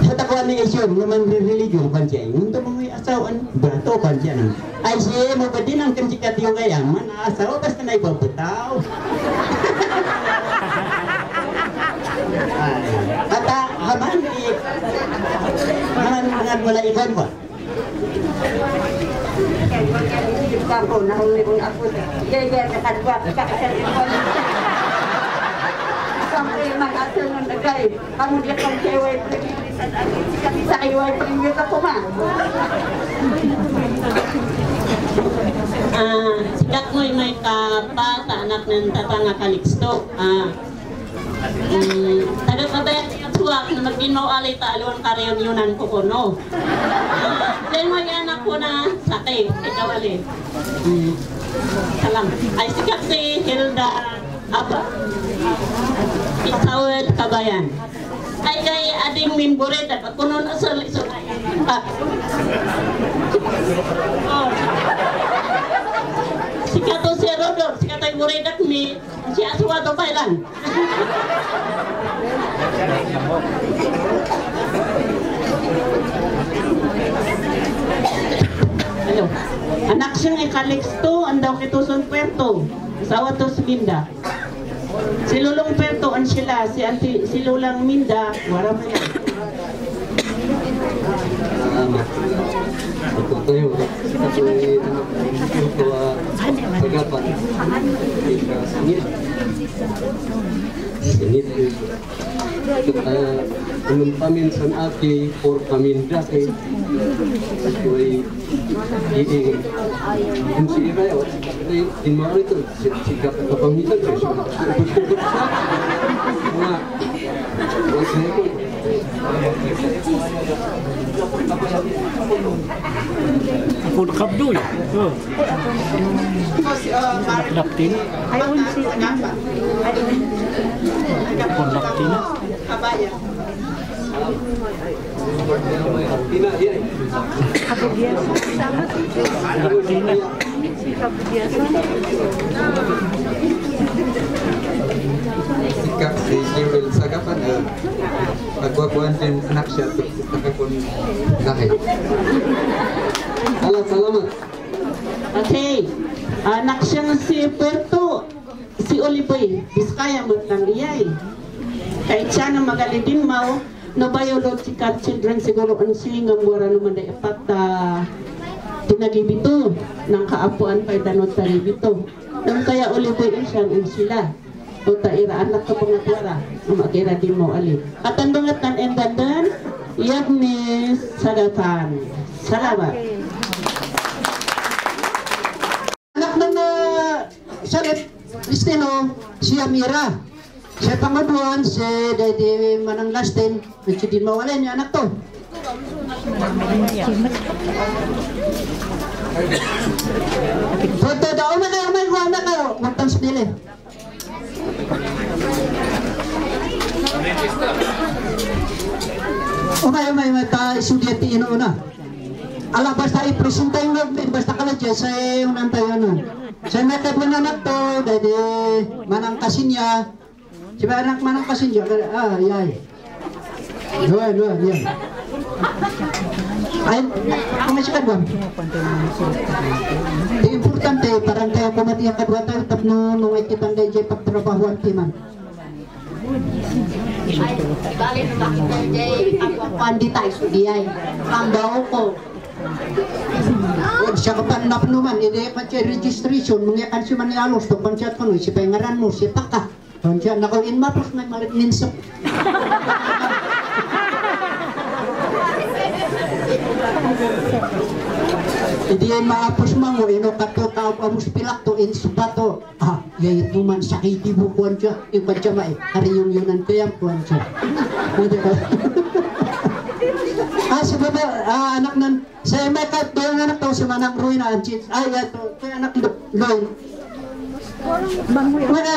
sa takuan ni Isyon, naman religion kan siya. Yung mga asawan, bato kan siya. nang. Ay siya, mo ba din ang kansikat yung kayaman, asawa, basta na ibabutaw. Kata, haman, eh, haman mga wala ikan ba? Kapo, nahuli kong ako. Gaya-gaya ka kadwa, kakasal ko. Sampai mang asal ng nagay. Kamu dia kang keway sa sa keway premium ako ma. Ah, sikat mo'y may kapata anak ng tatanga kaliksto. Ah, mm, taga patayan yung tuwak na maginaw alay taluan kareyon yunan ko kuno. Ah, Then may anak ko na sakay, ikaw alay. Mm, salam. Ay sikat si Hilda Aba. Isawad Kabayan. Ay ading minburet at kuno na sa Ah. Oh. Sikat to si Rodor, sikat ay muredak ni si Aswa to Pailan. Anak siyang ikalexto, andaw kituson puerto. Asawa to si Minda. Si Lulong Puerto, an sila, si, anti, si Lulang Minda, wala pa yan. Salamat. Ito tayo. Ito pagapan. Singit. Singit. Anong paminsan ati for paminda kay Kuy iing kung si Ira o si Inmaro ito sikap kapangitan kay so gusto sa mga mga Ako nakabdoy. Oh. Laktin. Ako laktin. Kabayan. Tina, Sikap si Jewel sa kapan uh, pagwakuan din anak siya to takapon lahi. Salam, salamat. Okay. Anak siyang si Puerto, si Oliboy, Biskaya mo ng iyay. Kahit siya na magalidin mo, no biological children siguro ang singam wala naman na ipat uh, tinagibito ng kaapuan pa danot taribito. Nang kaya Oliboy ang sila. O taira anak ka pangatwara, ang makira din mo alin. At ang mga tan and dandan, Yagnis Sagatan. Salamat. anak ng uh, Sarip Cristino, si Amira. Siya pangaduan, si Daddy Manang at si Din Mawala niya anak to. Pwede daw, umay kayo, umay ko, anak kayo, matang sa dili. Umay, umay, umay, ta isudyati inuuna. Ala basta ipresenta yung government, basta kala dyan sa yung nantay ano. Sa metod mo anak to, dahil manang kasinya. Si ba anak manang kasinya, ah, yay. Doon, doon, yan. Ay, ang masih kadwa. Di importante, parang kayo kumati ang kadwa tayo, tapno nung ay kitang dahil dyan pagtrabahuan timan. Bali na ba jay ako pandi tayo sudiyay. Pambaw ko. Huwag siya kapan napnuman, hindi pa siya registration, mga kan siya manialos, to pan siya kano, siya pangaran mo, siya paka. Pan siya, nakawin mapos na marit ninsok. Hindi ay maapos mango, ino kato tao pamus pilak to in subato. Ah, yayit mo man sakiti mo kuwan siya. Yung kwan siya ma eh, hari yung yunan kaya kuwan siya. Pwede ka. ah, si baba, ah, anak nan, sa may kat, yung anak to, si manang Roy na, anchit. Ay, yato, kaya anak Roy. Wala,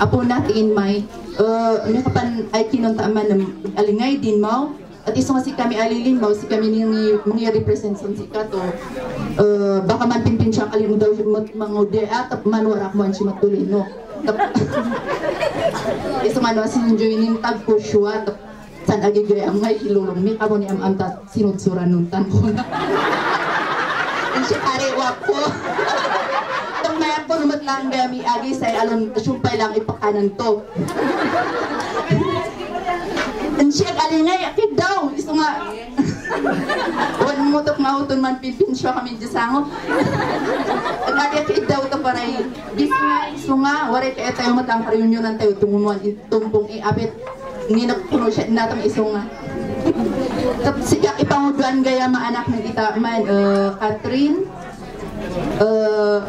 Apo natin may uh, may kapan ay kinunta man ng alingay din mo at iso nga si kami alilin mo si kami ni mga represent sa si kato uh, baka man pimpin siya kalin mo daw mga de at manwara mo siya matuloy no? Tap- iso man si joinin tag ko siya. Tap san agigay ang ngay hilulong. Mi kamo ni am am ta sinudsura nun tan ko na. Ang siya kariwa ko. Itong mayan po naman lang gami agi say alon sumpay lang ipakanan to. Siya alingay akit daw iso nga. Wan mo tok mahuton man pipin siya kami disango. Ang agi akit daw to paray. Bis nga iso nga waray kaya tayo matang reunion ng tayo tumunuan itumpong iapit. Nginak puno siya natang iso nga. Tapos siya ipanguduan gaya maanak ng ita man uh, Catherine uh,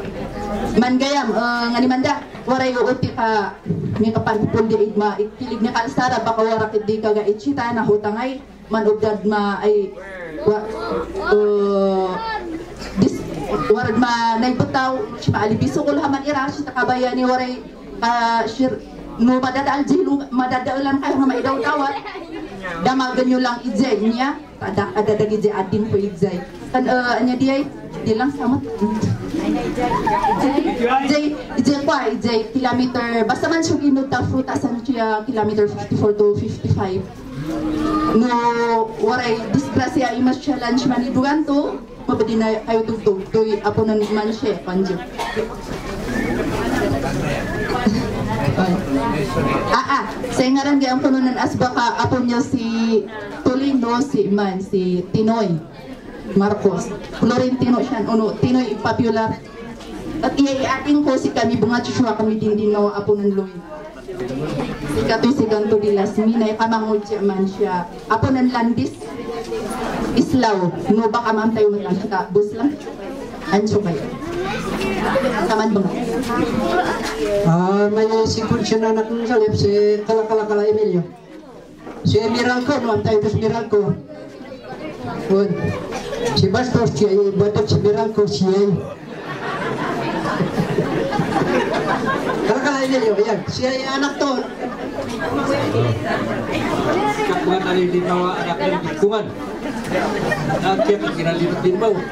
mangayam uh, nga ni manda waray uti ka mi kapan pundi igma ikilig nga kalsada baka wara kit di kaga ichita na hutangay manugdad ma ay wa, uh, dis warad ma naibutaw maalibiso ko laman ira si takabaya ni waray uh, shir no madadaal jilu madadaalan kayo nga maidaw tawat. Damagan nyo lang ijay niya ada ada dagi adin po ijay kan uh, anya dia lang samat ijay ijay kwa ijay kilometer. Basta man siya inod ta fruta sa siya kilometer 54 to 55 no waray disgrasya imas challenge man idugan to. Mabadi na kayo tugtog to apo nan man siya kanjo Ah, ah. Sa ngaran gayang pununan as baka apo niya si Tolino, si Man, si Tinoy Marcos. Florentino siya, uno, Tinoy popular. At iaiating ko si kami bunga Joshua kami din din no apo ng Loy. Si Katoy si Ganto de las Minay, kamangod siya man siya. Apo ng Landis, Islaw. No baka man tayo man lang siya. Bus lang. Kayo. Saman ba? Ah, may sikul siya na anak ng salip, si Kala-Kala-Kala Emilio. Si no, ang tayo si Miralco. Yun. Miralco, siya ay. Kala-Kala Emilio, yan. Siya ay anak to. Kakuan di bawah anak yang lingkungan. Akhir kira lihat di bawah.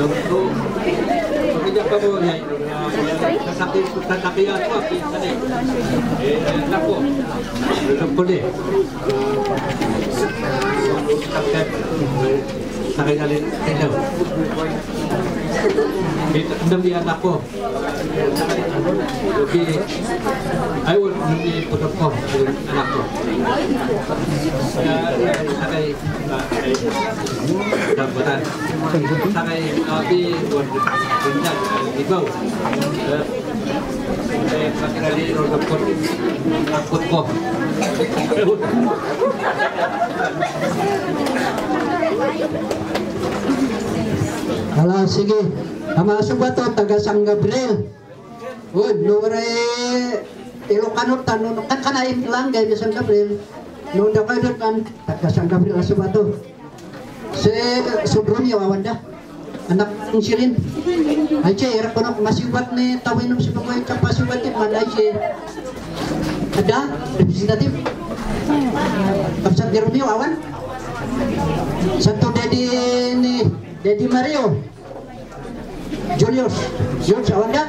Untuk pekerja kamu ya itu. Sasaki sasaki aku api tadi. Eh, nako. Boleh. Kakek. Sakay alin hello. Kita endam di anak ko. Jadi, I will be put up com anak ko. Kaya sakay dambatan. Sakay api buat bintang ibaw. Eh, makina di roda ko. Akut ko. Ala, sige. Amasok ba to, taga San Gabriel. No ray Ilocano kan kanain lang gaya San Gabriel. No da kayo kan taga San Gabriel aso ba. Si Sobronio awanda. Anak ng silin. Ay siya, ira ko na masibat ni tawin ng si Pagoy kapasibat ni Manay siya. Ada, representative. Kapsat ni Romeo awan. Santo Dedi ni Dedi Mario. Julius, Julius awanda.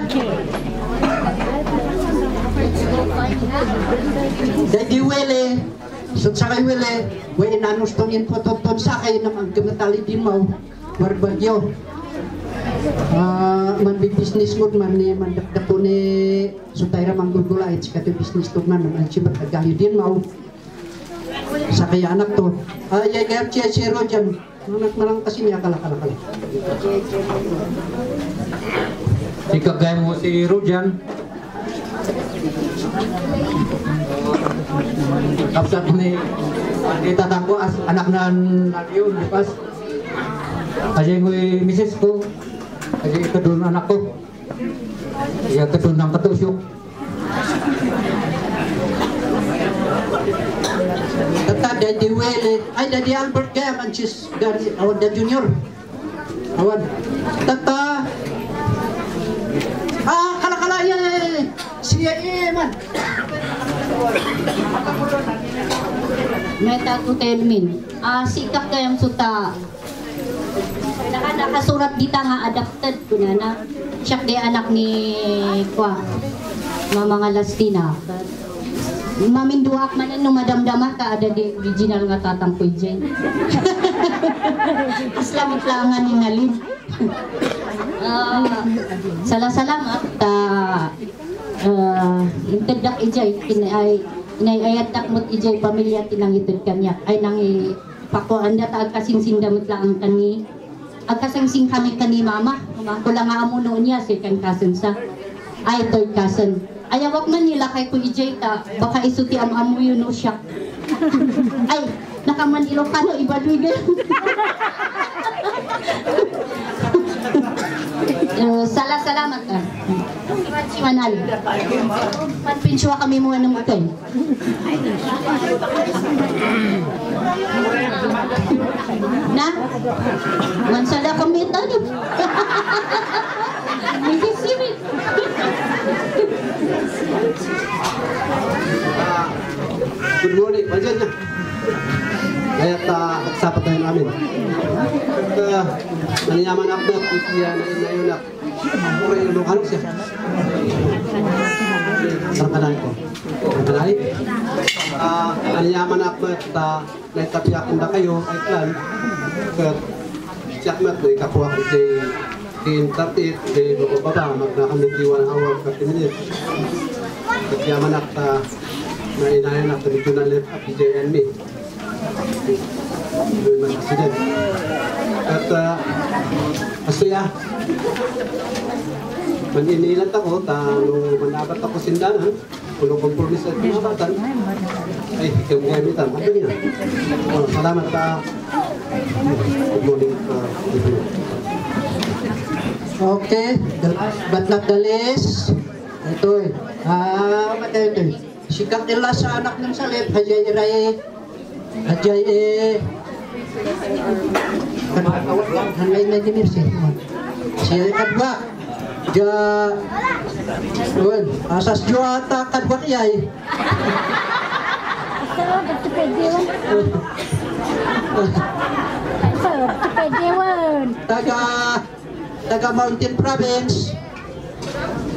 Dedi Wele, sut sa kay Wele, we inanus tong info ton sakay ng ang gamatali din mo, barbagyo. Ah, man bi business mo man ni man dakdapo ni sutayra manggugula it sa kato business to man man si bagagayo din mo. Sa kaya anak to. Ah, yay gayap siya si Rojan. Anak na lang kasi niya kala kala kala. Jika gaya mo si Rujan, kapsat ni kita tangko as anak nan nagyon pas kasi ko misis ko kasi kedun anak ko ya kedun ng Tata Daddy Wele, ay Daddy Albert kaya Manchis Garcia, awan da Junior. Awan. Tata. Ah, kala kala ya. Siya eh man. Meta to tell me. Ah, sikap kayang suta. Naka nakasurat dita nga adapted ko na na. Siya anak ni kwa. Mga mga Lastina. Maminduak man ano madamdama ka ada di original nga tatang ko dyan. Islamit langan ni Nalin. Ah, sala-salamat ta uh, intedak ijay kinay inayayat takmot ijay pamilya tinang itud kanya ay nang i pako anda ta agkasingsing damot lang ang kani agkasingsing kami kani mama ko lang nga amo noon niya second cousin sa ay third cousin ay awak man nila kay ko ijay ta baka isuti am amo yun no siya ay nakaman Ilocano ibaduy gayon Uh, sala salamat ka. Si Manal. Panpinswa kami mo ng utay. Na? Mansala kami tayo. Good morning, Panjan na. Kaya ta agsapat tayo namin. At uh, naniyaman na inayon na Pura yung lukanok siya. Kanay ko. Sarang kanay. Ah, naniyaman ako at uh, naitapiakin na kayo ay plan. Kat siyak mat na ikapuha ko si Kintatit, si Baba, magnakamitiwan hour 30 minutes. At yaman at uh, na inayon ako dito na left at DJ and me. Doon man president. At uh, asya, maninilat ako, ta, nung manabat ako sindanan, pulo kompromis at pinabatan, ay ikaw gamitan. Ano niya? Oh, salamat ka. Good morning, uh. Okay, the but not the least, ito eh. Ah. Si Kakila sa anak ng salip, Hajay Ray, Hajay eh, Hanay may dimir si Si Kadwa, Ja, Yun, asas jo ata Kadwa kiyay. Taga taga Mountain Province.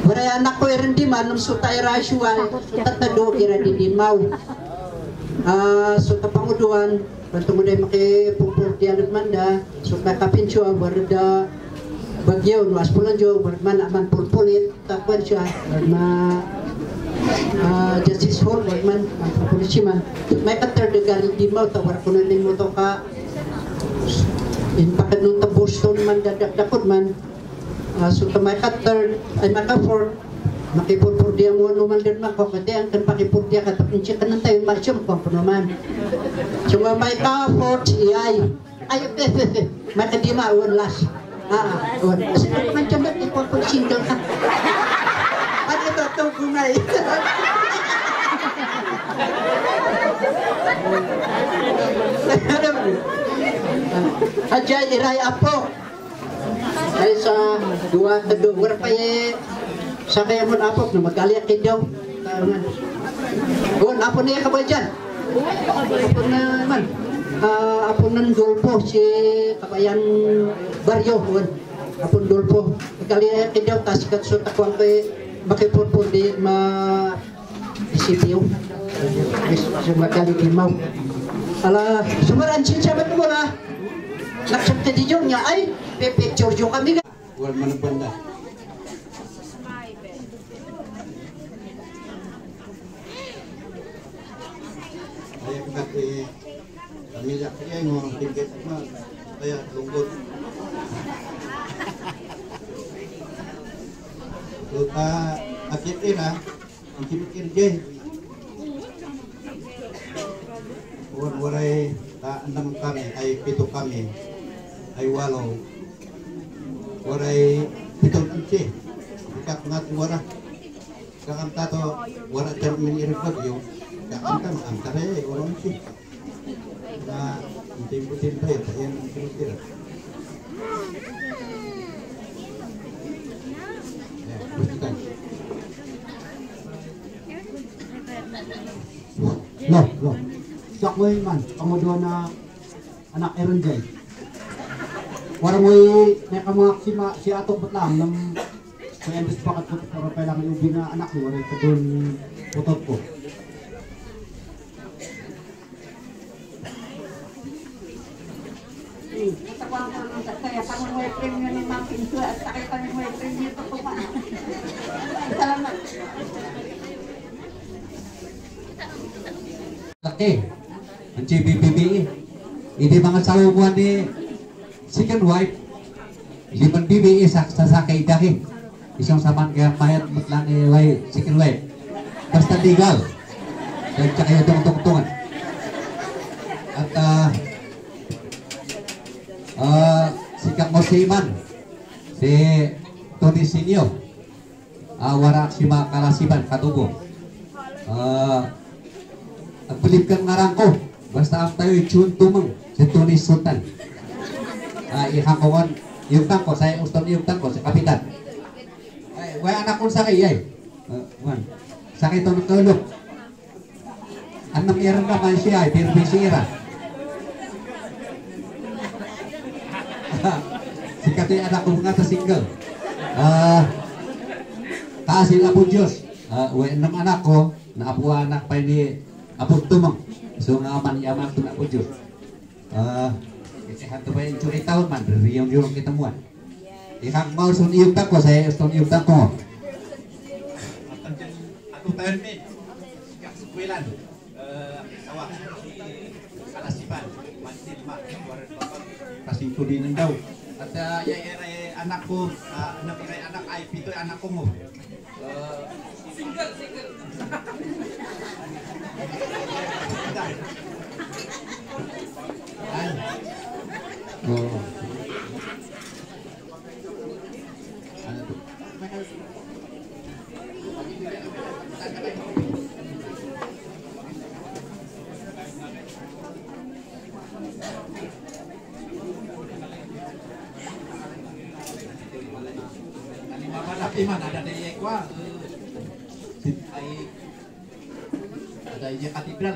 Waray anak ko irin di man, nung sutay rasyon, sutat na do, ira di dimaw. Ah, suta panguduan, bantu mo day makipupur di anot manda, suta kapinsyo, barda bagyo, nuas pulan jo, barman aman pulpulit, takwan siya, barma ah, Justice Hall, barman, ang pulpulit man. May katar de galing dimaw, tawar ko na din mo to ka, in pakadun ta Boston man dadakdakod man, uh, so kamay katar ay makafort makipurpur dia mo naman din man ko kadi ang kan pakipur dia ka tapin siya kanan tayo masyam ko po naman cuma may ka fort iyay ay may kadi ma awan las ah awan kasi naman ikaw po single ka ano ito ito gumay Ajay iray apo ay sa dua ta dua pa ye sa kaya mo apok na magaliak kay daw Gon apo niya ka ba dyan? Apo na man Ah, apo ng Dolpo si Kabayan Baryo gon apo ng Dolpo magaliak kay daw tas kat so takwang kay makipurpur di ma isipyo. So magali kimaw ala sumaran siya mo na Naksakta di yun niya ay pipicture yung kami. Wal man banda. Kaya pamilya kaya mo tiket mo kaya lungkot. Lupa akit ira ang kipikir jay. waray ah, enam kami, ay pito kami, ay walo. Waray pitong kunci. Ikak ngat wara. Kakang tato, wara jan min irikot yung. Kakang tam, antara eh, ang. Eh, gusto tayo. Lo, lo. Man, kamu doon na anak Aaron Jay. Warang mo may kamuha si, ma, si Atok Batlang ng may endes pa kat pero kailangan yung ubi na anak mo, warang ka doon putot ko. Kaya kami may premium ng mga pinto at kaya. Hindi mga sawabuan ni second wife. Liman BBE sa sasakay daki. Isang saman kaya mayat matlang ni way second wife. Basta legal. Dahil tsaka yung tungtungtungan. At ah ah si Kang si Tony Sinyo, ah wara si mga kalasiban, katubo. Ah ang pilip kang ngarang ko. Basta ang tayo tune tumang si Tony Sultan. Ah, ihakongan yung tangko, saya uston yung tangko, si Kapitan. Ay, way anak ko sa kay ay. Uh, wan. Sakit to ng tulog. Anong naman siya ay, pero yung anak ko nga sa single. Ah, Kasil Apo Diyos. Uh, way enam anak ko, na apo anak pa ni Apo Tumang. So nga man yaman ko na Apo Diyos. Ah, kasi hanto pa yung curi taon man, riyong yurong kitamuan. Ihang mau sun iyong tako, saya uston iyong tako. Aku tahun min. Sikap sekuilan. Eh, awak si Kalasiban. Mantil mak. Waran bapak. Kasih itu di nendau. At uh, ya iray anakku, uh, anak iray anak ay pito anak ko mo. Uh, single, single. Oh. Tapi man ada dari Ekwa. Ay ada iya katedral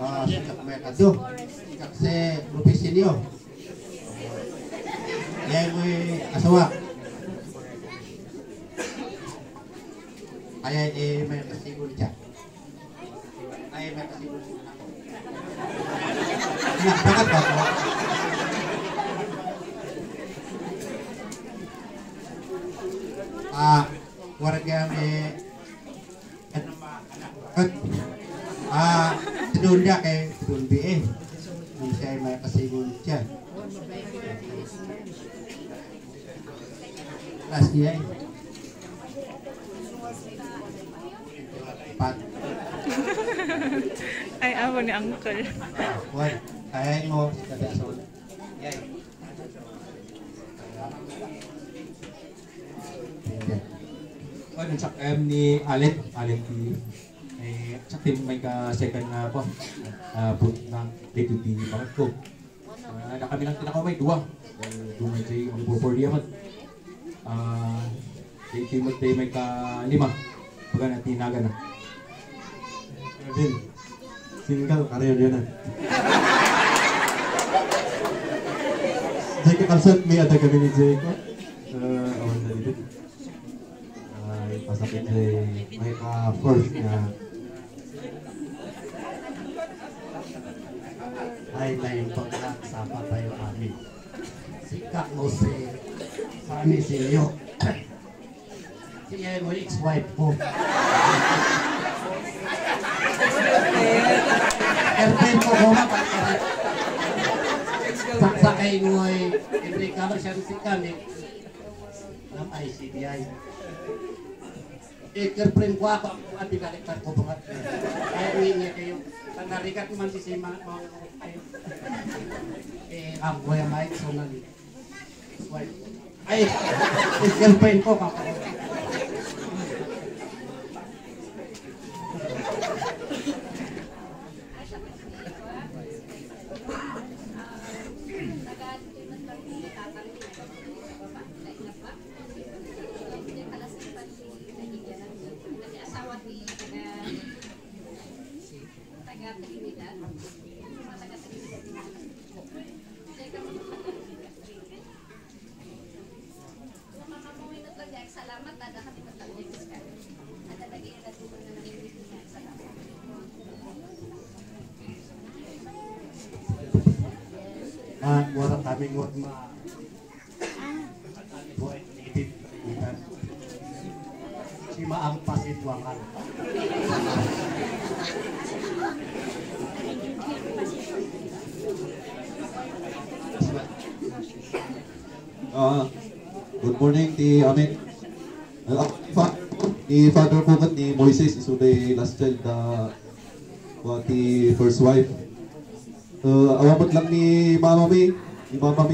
Ah, sikap may kado. Sikap si Rupisinyo. Yay mo asawa. Ay ay eh, may kasigol siya. Ay may kasigol siya. Nak bakit ba? Ah, warga may ano ma anak Ah, tinunda kay Tulbi eh. Siya ay may kasigol siya. Last niya eh. Pat. Ay, amo ni Uncle. Why? Kaya mo sa kada sa. Yay. Ano sa em ni Alec, Alec ni eh sa team may ka second na po. Ah put na dito di bakit ko. Ah na kami lang tinakamay dua. Dumay kay ang purpur dia mat. Ah di team mo may ka lima. Pagka na tinaga na. Din, single karya dia na. Jay ka kalsat may ada kami ni Jay ko. Uh, awan na dito. Ay, pasapit Jay may ka first na ay may pagkakasama tayo amin. Sikap mo si Sami Silyo. Siya mo ex-wife ko. Erpen ko kuma pa. Saksakay mo ay every color siya si kami. Ng ICBI. Eh, girlfriend ko ako, ako ang binaliktad ko bangat. Kaya uwi kayo. Panarikat man si Sima. Eh, ang buhay ang ayit, so nali. Ay.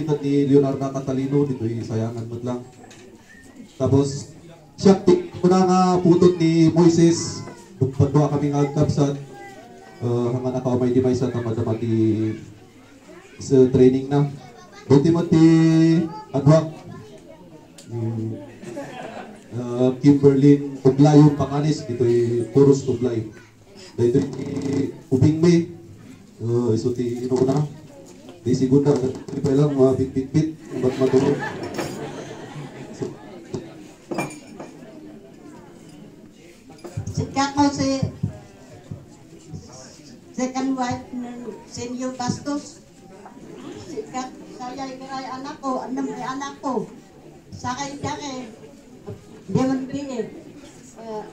Kat ni Leonardo Catalino dito sayangan mat lang. Tapos siya ti kuna nga putot ni Moises padua kami nga agkapsat uh, hanga nakaumay di may sa tamadama ti sa training na. Ultimate adwak ni uh, Kimberlyn Tublay yung panganis dito ay Puros Tublay. Dito ay Ubing May uh, iso ti inuuna di segunda di pa lang mga bit bit bit ba't matulog Sikat mo si second wife ng senior Bastos. Sikat saya ikiray anak ko, anam ay anak ko. Sakay dake, di man bini. Uh,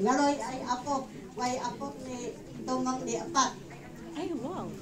ngaloy ay apok, way apok ni tumang ni apat. Ay, wow.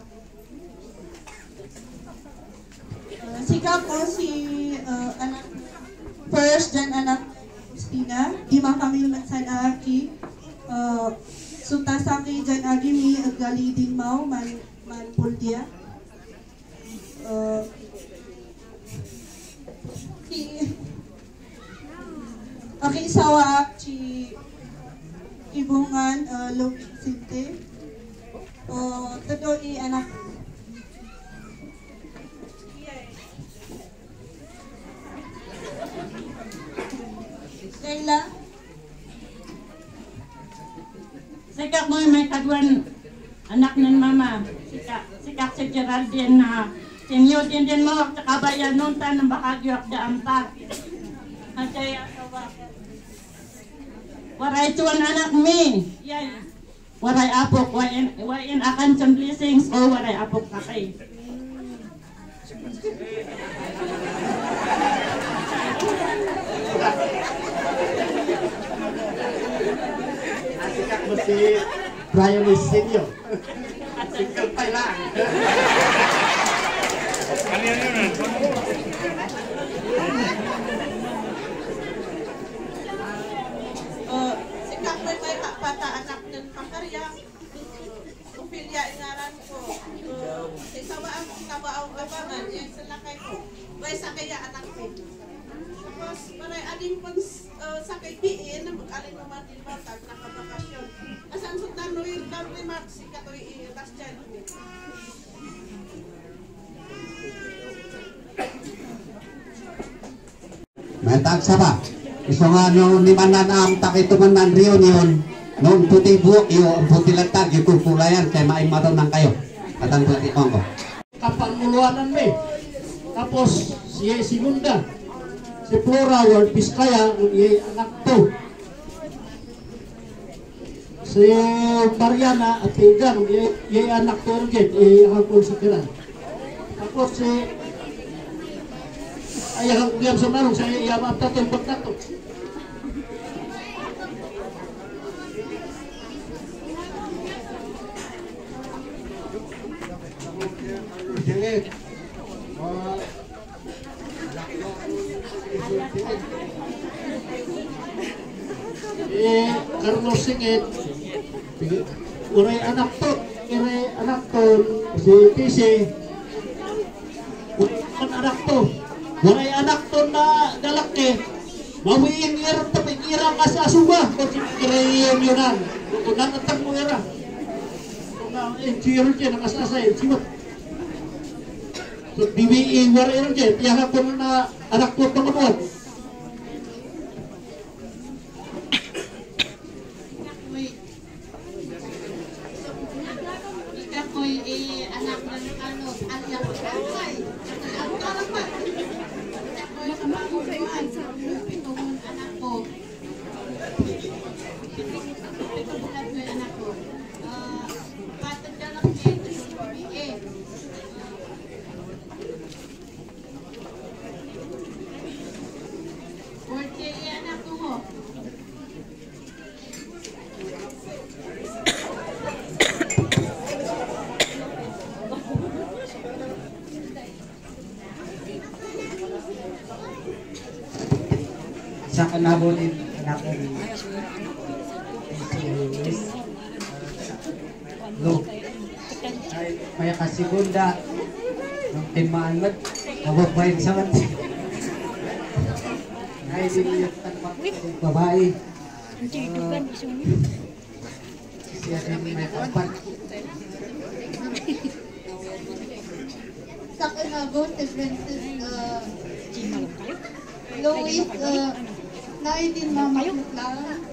Ko si uh, anak first dan anak Christina di man kami man aki uh, suta saki jan agi mi agali din mau man man puldia uh, ki aki sawa ci ibungan uh, log sinte. Uh, todo i anak Leila. Sikap mo yung may kaduan anak ng mama. Sikap, sikap si Geraldine na sinyo din din mo sa kabayan nun ta ng bahagyo ak daan pa. At kaya Waray tuwan anak mi. Yay. Waray apok, wain, wain akan blessings o waray apok kakay. Sikat mo si Brian Senior. Single pa lang. Uh, si Kakay may pata anak ng pakarya. Ophelia inaran ko. Uh, sa sa kaya anak ko. Tapos, maray aling pang uh, sa kay PE na mag-aling naman din batag, nakabakasyon. Asan sa tano yung double mark si katoy i-last child mo. May tagsa ba? Iso nga no ni manan ang takituman ng reunion noong puti buhok iyo ang puti lantag yung kulkulayan kay maing marunang kayo. Katang puti ko. kapanguluanan me. Tapos siya segunda. Si Flora World Piskaya, iya anak to. Si Mariana at Igan, iya, anak to rin, iya ang konsideran. Tapos si ayah ang kuyam sa manong sa iya maptatong pagtato. Sige. Eh, Carlos Singit, uray anak to, uray anak to, si Tisi, uray anak to, uray anak to na dalaki, mawiin irang tapi irang kasi asuba, kung si iray yun yunan, kung nangatang mo ira, na, eh, siro dyan, ang asasay, simot. So, bibiin, waray irang dyan, tiyaga ko na anak ko pangamuan. Ako'y eh, anak ng ano, anak ko ay. Ang karapat. Ako'y kamanguluan. Pitong anak ko. Pitong bulan ko yung anak ko. Ah, patag na lang eh. Eh. Forty eh, anak ko mo. sa kanabunin anak ko ni Luis Lo ay maya ka segunda ng timaan mat nababayin sa mat ay diniyot tanpat babae Uh, siya din may kapat sa kinabot si Princess uh, Louis uh, na din mamayot lang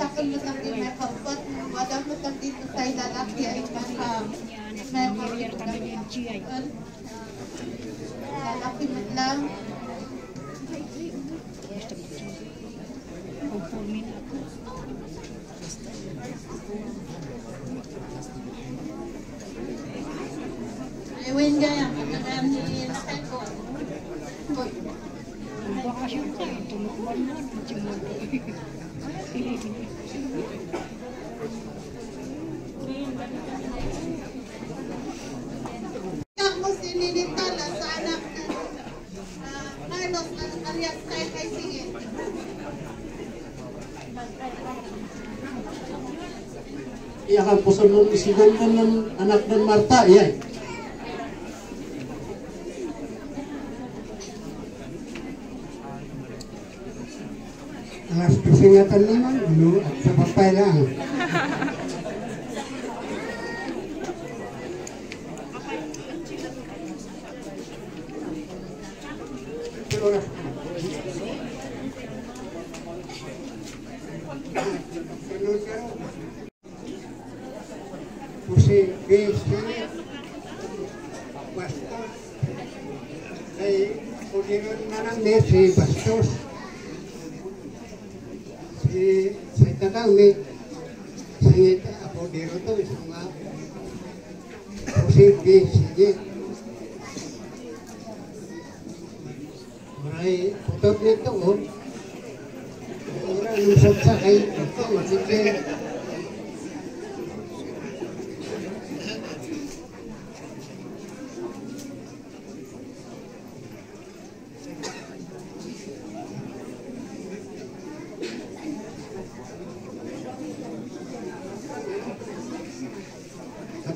sa kinabot din may kapat wadang mo dito sa ilalaki ay maka may kapat lalaki mo lang for me. Isigon mo ng anak ng Marta, yan. alas kesingatan naman dulu at sa papay lang Pusi bisi bastos ay kuliron na lang din si bastos si sa tatami sangita ako dito to isang nga pusi bisi Maray putot nito oh Ora lusot sa kay ito matigil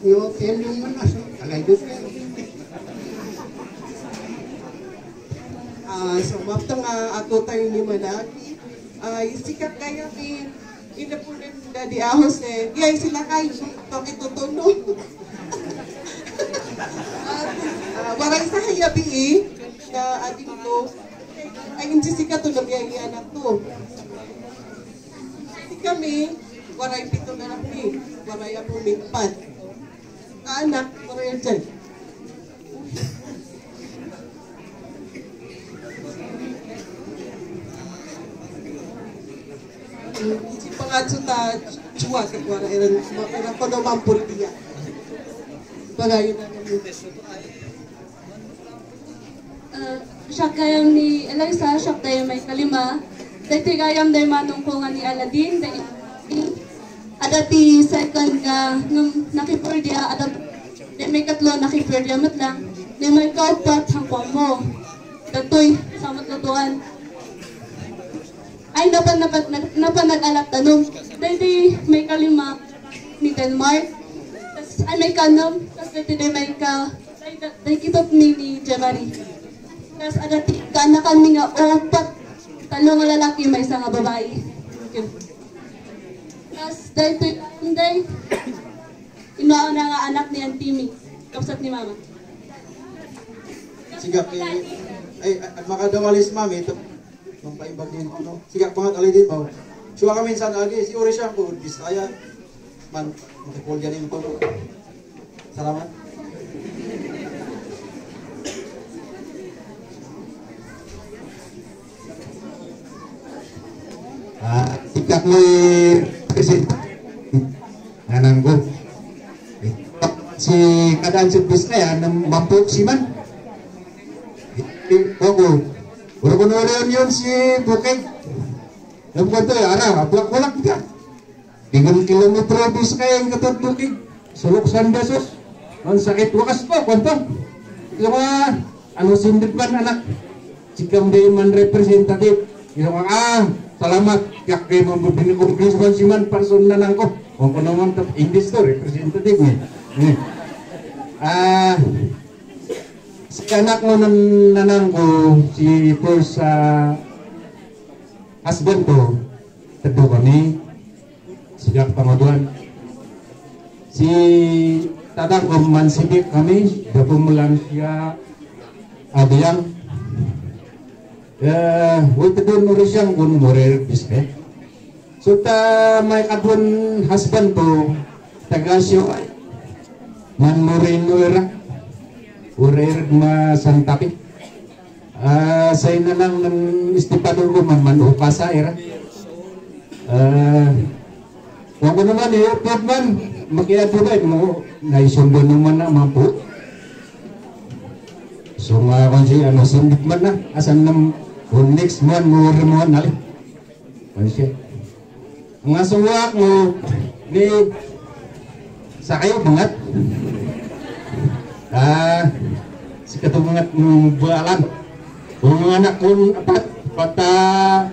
yo tem yung manas. Alay do. Ah, so mapta nga ato tayo ni Manaki. Ay sikat kaya ni inapunan na di ahos eh. Yay sila kayo to kitutuno. Ah, waray sa hayabi eh. Na ating to. Ay hindi sikat to na biyang anak to. Si kami, waray pito na lang ni. Waray ako mingpad. Anak, waray dyan. si pangatso ta chua sa kuara eran eran kono mampur dia bagayo na namin Uh, siya kayang ni Eliza, tayo may kalima. Dati kayang day nga ni Aladdin, day adati second nga nung nakipur dia, adat day may katlo nakipur dia mat lang, day may kaupat hangkwa mo. Datoy, sa matlutuan. Ay, napan napan napan nag-alap tanong. Dati may kalima ni Denmark. Tas ay may kanom, tas dati day may ka day kitop ni ni Jamari. Tapos ada tika na kami nga opat. Talong nga lalaki, may isa nga babae. Tapos dahil to day, inuha na nga anak ni Antimi. Kapsat ni mama. Sigap eh, ay, ay makadawalis mami ito. Nung paimbag din no. Sigap pangat alay din mo. Suwa kami minsan agi si Ori siya ko Bisaya. Man makipolya din ko. Salamat. Sikap mo kasi nanang ko. Si kadaan si bis na yan, ng mampok si man. Ko na yun si Bukay. Alam ko ito, ara, abulak walak ka. Tinggal kilometro bis kaya yung katod Bukay. Sulok sandasos. Ang sakit wakas pa, kwanto. Yung mga, ano sindit man anak. Sikam di man representative. Yung mga, ah, salamat. Kaya kayo mga binikumplis man si man person na lang ko. Kung ko naman tap English to, representative. Eh. Ah, si anak mo nan nanang ko, si first uh, husband ko, tatlo kami. Sejak pangaduan. Si tatang ko mansibik kami, dapumulan siya abiyang. Eh, wait doon mo rin siyang kung morer biske. So ta may kadwan husband ko, taga siya man moreno era. Urer ma santapi. Ah, say na lang ng istipador ko man man upasa era. Ah, Kung ko naman eh, pag man, makiatubay mo, naisundo naman na mapo. So nga kung siya, ano, sindit man na, asan nam, mo rin mo nali. Kung siya. Mga suwak mo, ni, sa kayo, bangat. Ah, si katumangat ng bualan. Kung mga anak kong apat, pata,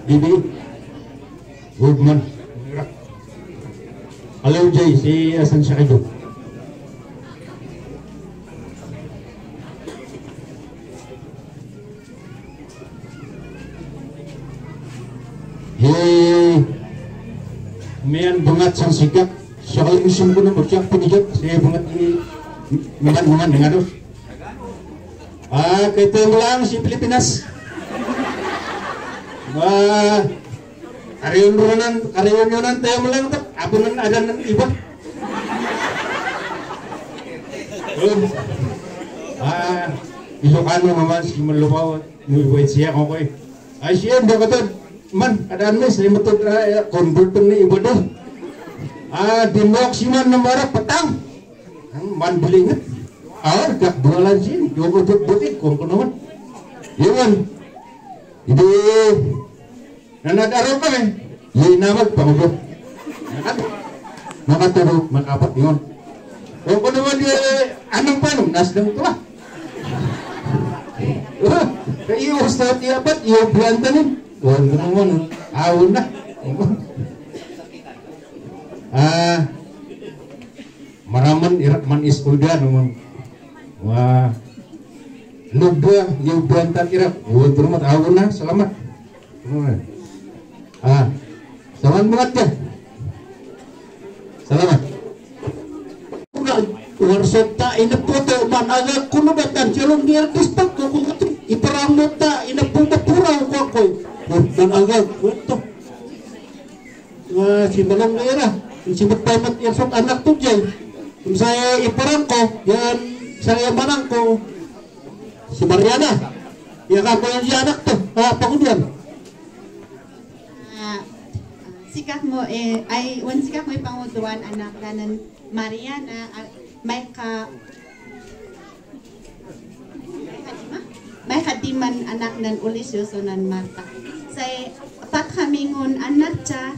bibi. Huwag man. Hello Jay, si asan siya Hey, mayan bungat sang sikap. Siya kayo isim ko na po siya pinigap. Siya bungat ni maman-maman dengan dos. Ah, kita lang si Pilipinas. Wah, karyon runan, karyon mo lang ito. Abunan ada ng iba. Ah, Ilocano naman si Malubaw, nuwait siya ko koy. Ay siya, hindi ko to. Man, adaan mo, sa imo to, converton ni iba do. Ah, dinok si man na mara patang. Ang man bilingat. Ah, dak bulan siya, yung ko butik, kung ko naman. Yun, hindi, nanadaro kami. Yun namag, pangulo. Makatulog, makapat yun. Kung ko naman eh, anong paano, nasdang ito ah. Oh, kayo sa tiyapat, yung planta naman, awon na. Ah, maraman irak man iskudan wah. Nubwa yung buantan irak. Buat rumah awon na selamat. Ah. Selamat banget ya selamat Warsot ta inapoto man. Aga kuno batan jalong ni artis pa mo ta inapong mapuraw ko ko man aga kwento nga si Manang Era si Matpamat Yarsot anak to dyan saya iparang ko yan saya manang ko si Mariana. Ya ka ko yan si anak to ah pangudian Ah, sikap mo eh ay wan sikap mo ipangutuan anak kanan Mariana ah, may ka may kadiman anak nan Ulisyo so nan Marta say pagkamingon anak cha.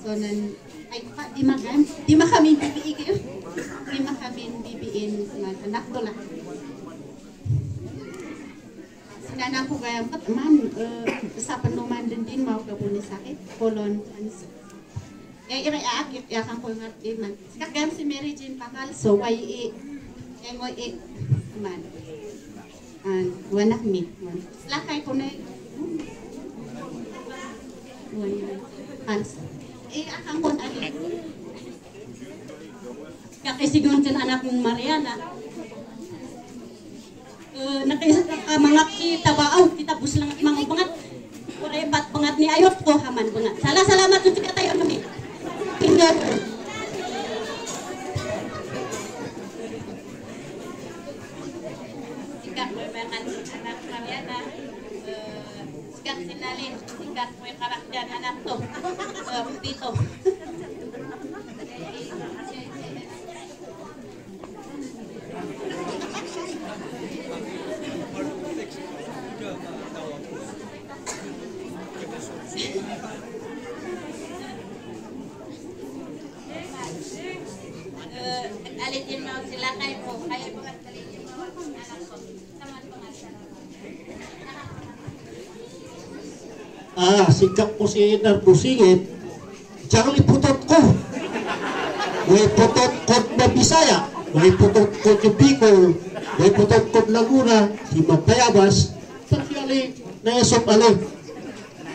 So nan ay pa di makan di makamin bibiin. Kayo di makamin bibiin nan anak to lang. Sinanang ko kaya pat man uh, sa panuman din din mau ka punis sakit kolon cancer. Yang ira aakit ya kan ko ngat di man kakam si Mary Jane pakal so why i engo i man. an wanak mi man lakay ko na Hans. Eh, akang kon ali. kakisigon kan anak ng Mariana. Uh, nakisa ka mga kita baaw, kita bus lang mga bangat. Kuray bat bangat ni ayot ko haman bangat. Sala salamat sa tika tayo kami. Sikat sinalin. Sikat mo yung karakter anak to. Dito. Sikap ko si Nardo Singit jangan iputot ko may putot ko na Bisaya may putot ko na Bicol putot ko na Laguna si Matayabas tagyali na yasop ali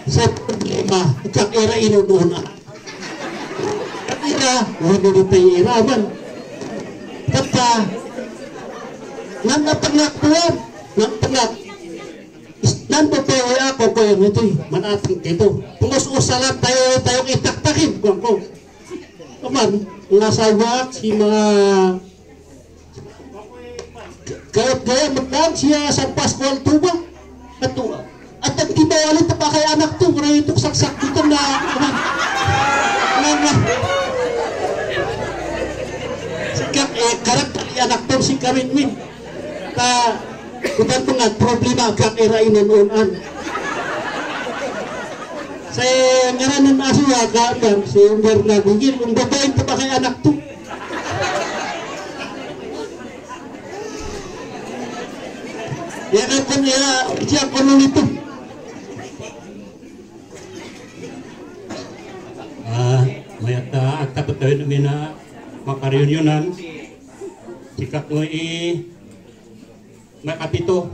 sa problema kak era inuuna ina wala na tayo iraman kata nang napangak tuwan nang pangak Nanto tayo ako ko yun ito manating dito. Pumus-usalan tayo tayong itaktakin ko ko. Kaman, nasa wak si mga kahit gaya magdaan siya sa Pascual Tuba. At at ang tibawalit pa kay anak to, mara itong saksak dito na kaman. Na na. Sikap eh karakter anak to si Karin Win. Ta Kutan mga problema kang era inununan. Sa ngaranan asya ka bang si Umber na gugil kung babaeng pa ba kay anak to. Ya kan kan ya ko nung ito. Ah, mayata at kapatid namin na makareunionan. Sikap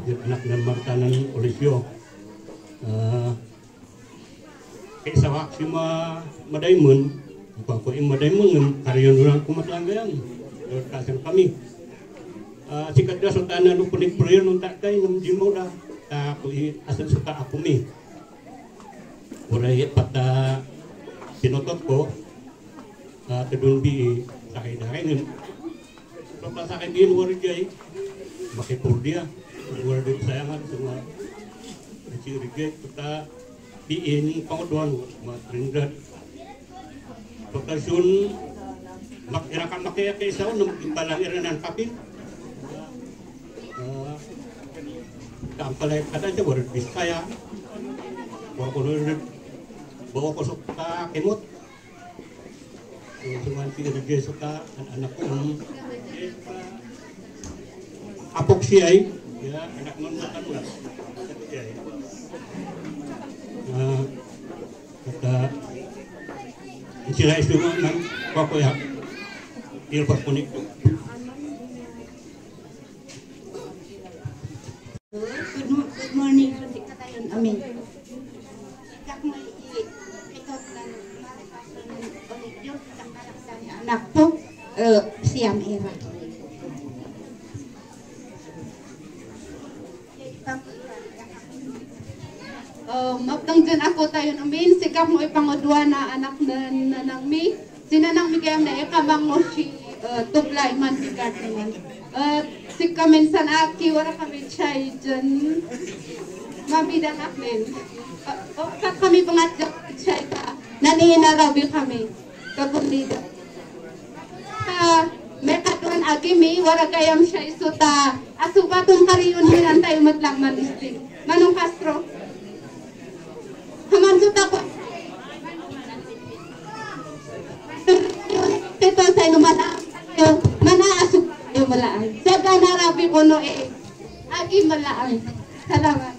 yung anak Marta ng Olisyo. Ah, kaya sa wak si ma madaymon, Ipang ko yung madaymon, ng kareunionan kumatlanggayan. Lord kasang kami. Ah, sikat na sa tanan ng pulig-pulir nung takay ng jimo na. Ta ko asan sa ta ako mi. Uray pata sinutot ko. Uh, kadun bi sakay dakay ng Pagka sa akin din wari jay makipurdia wari din sayangan sa mga nagsirigay kita diin panguduan mga trinidad pagkasyon makirakan makaya kay sao nung impalang iranan kapin uh, kampalay kada siya wari biskaya wari ko rin bawa ko sa kimot Cuman pinagigay suka anak ko ang apok siya ay ya anak nun sa kanula siya ay uh, at uh, sila isunod ng pakuya ilbas ko ni Good, mo- good morning po di katayon amin. Ikak mo i ikot Uh, maptang dyan ako tayo amin. Sikap mo ipangudwa na anak na nanang mi. Sinanang mi kayang na ikabang mo si uh, man bigat naman. Uh, si kaminsan aki, wala kami chay dyan. Mabidang akin. Uh, kat kami pangatjak chay ka. Naninarabi kami. Kabundida. Uh, may katuan agi mi, wala kayam siya isuta. Asubatong kariyun hinan tayo matlang malisting. Manong Castro? Haman suta ko. Ito sa mana mana asuk yung malaan. Saga narabi ko no eh. Agi malaan. Salamat.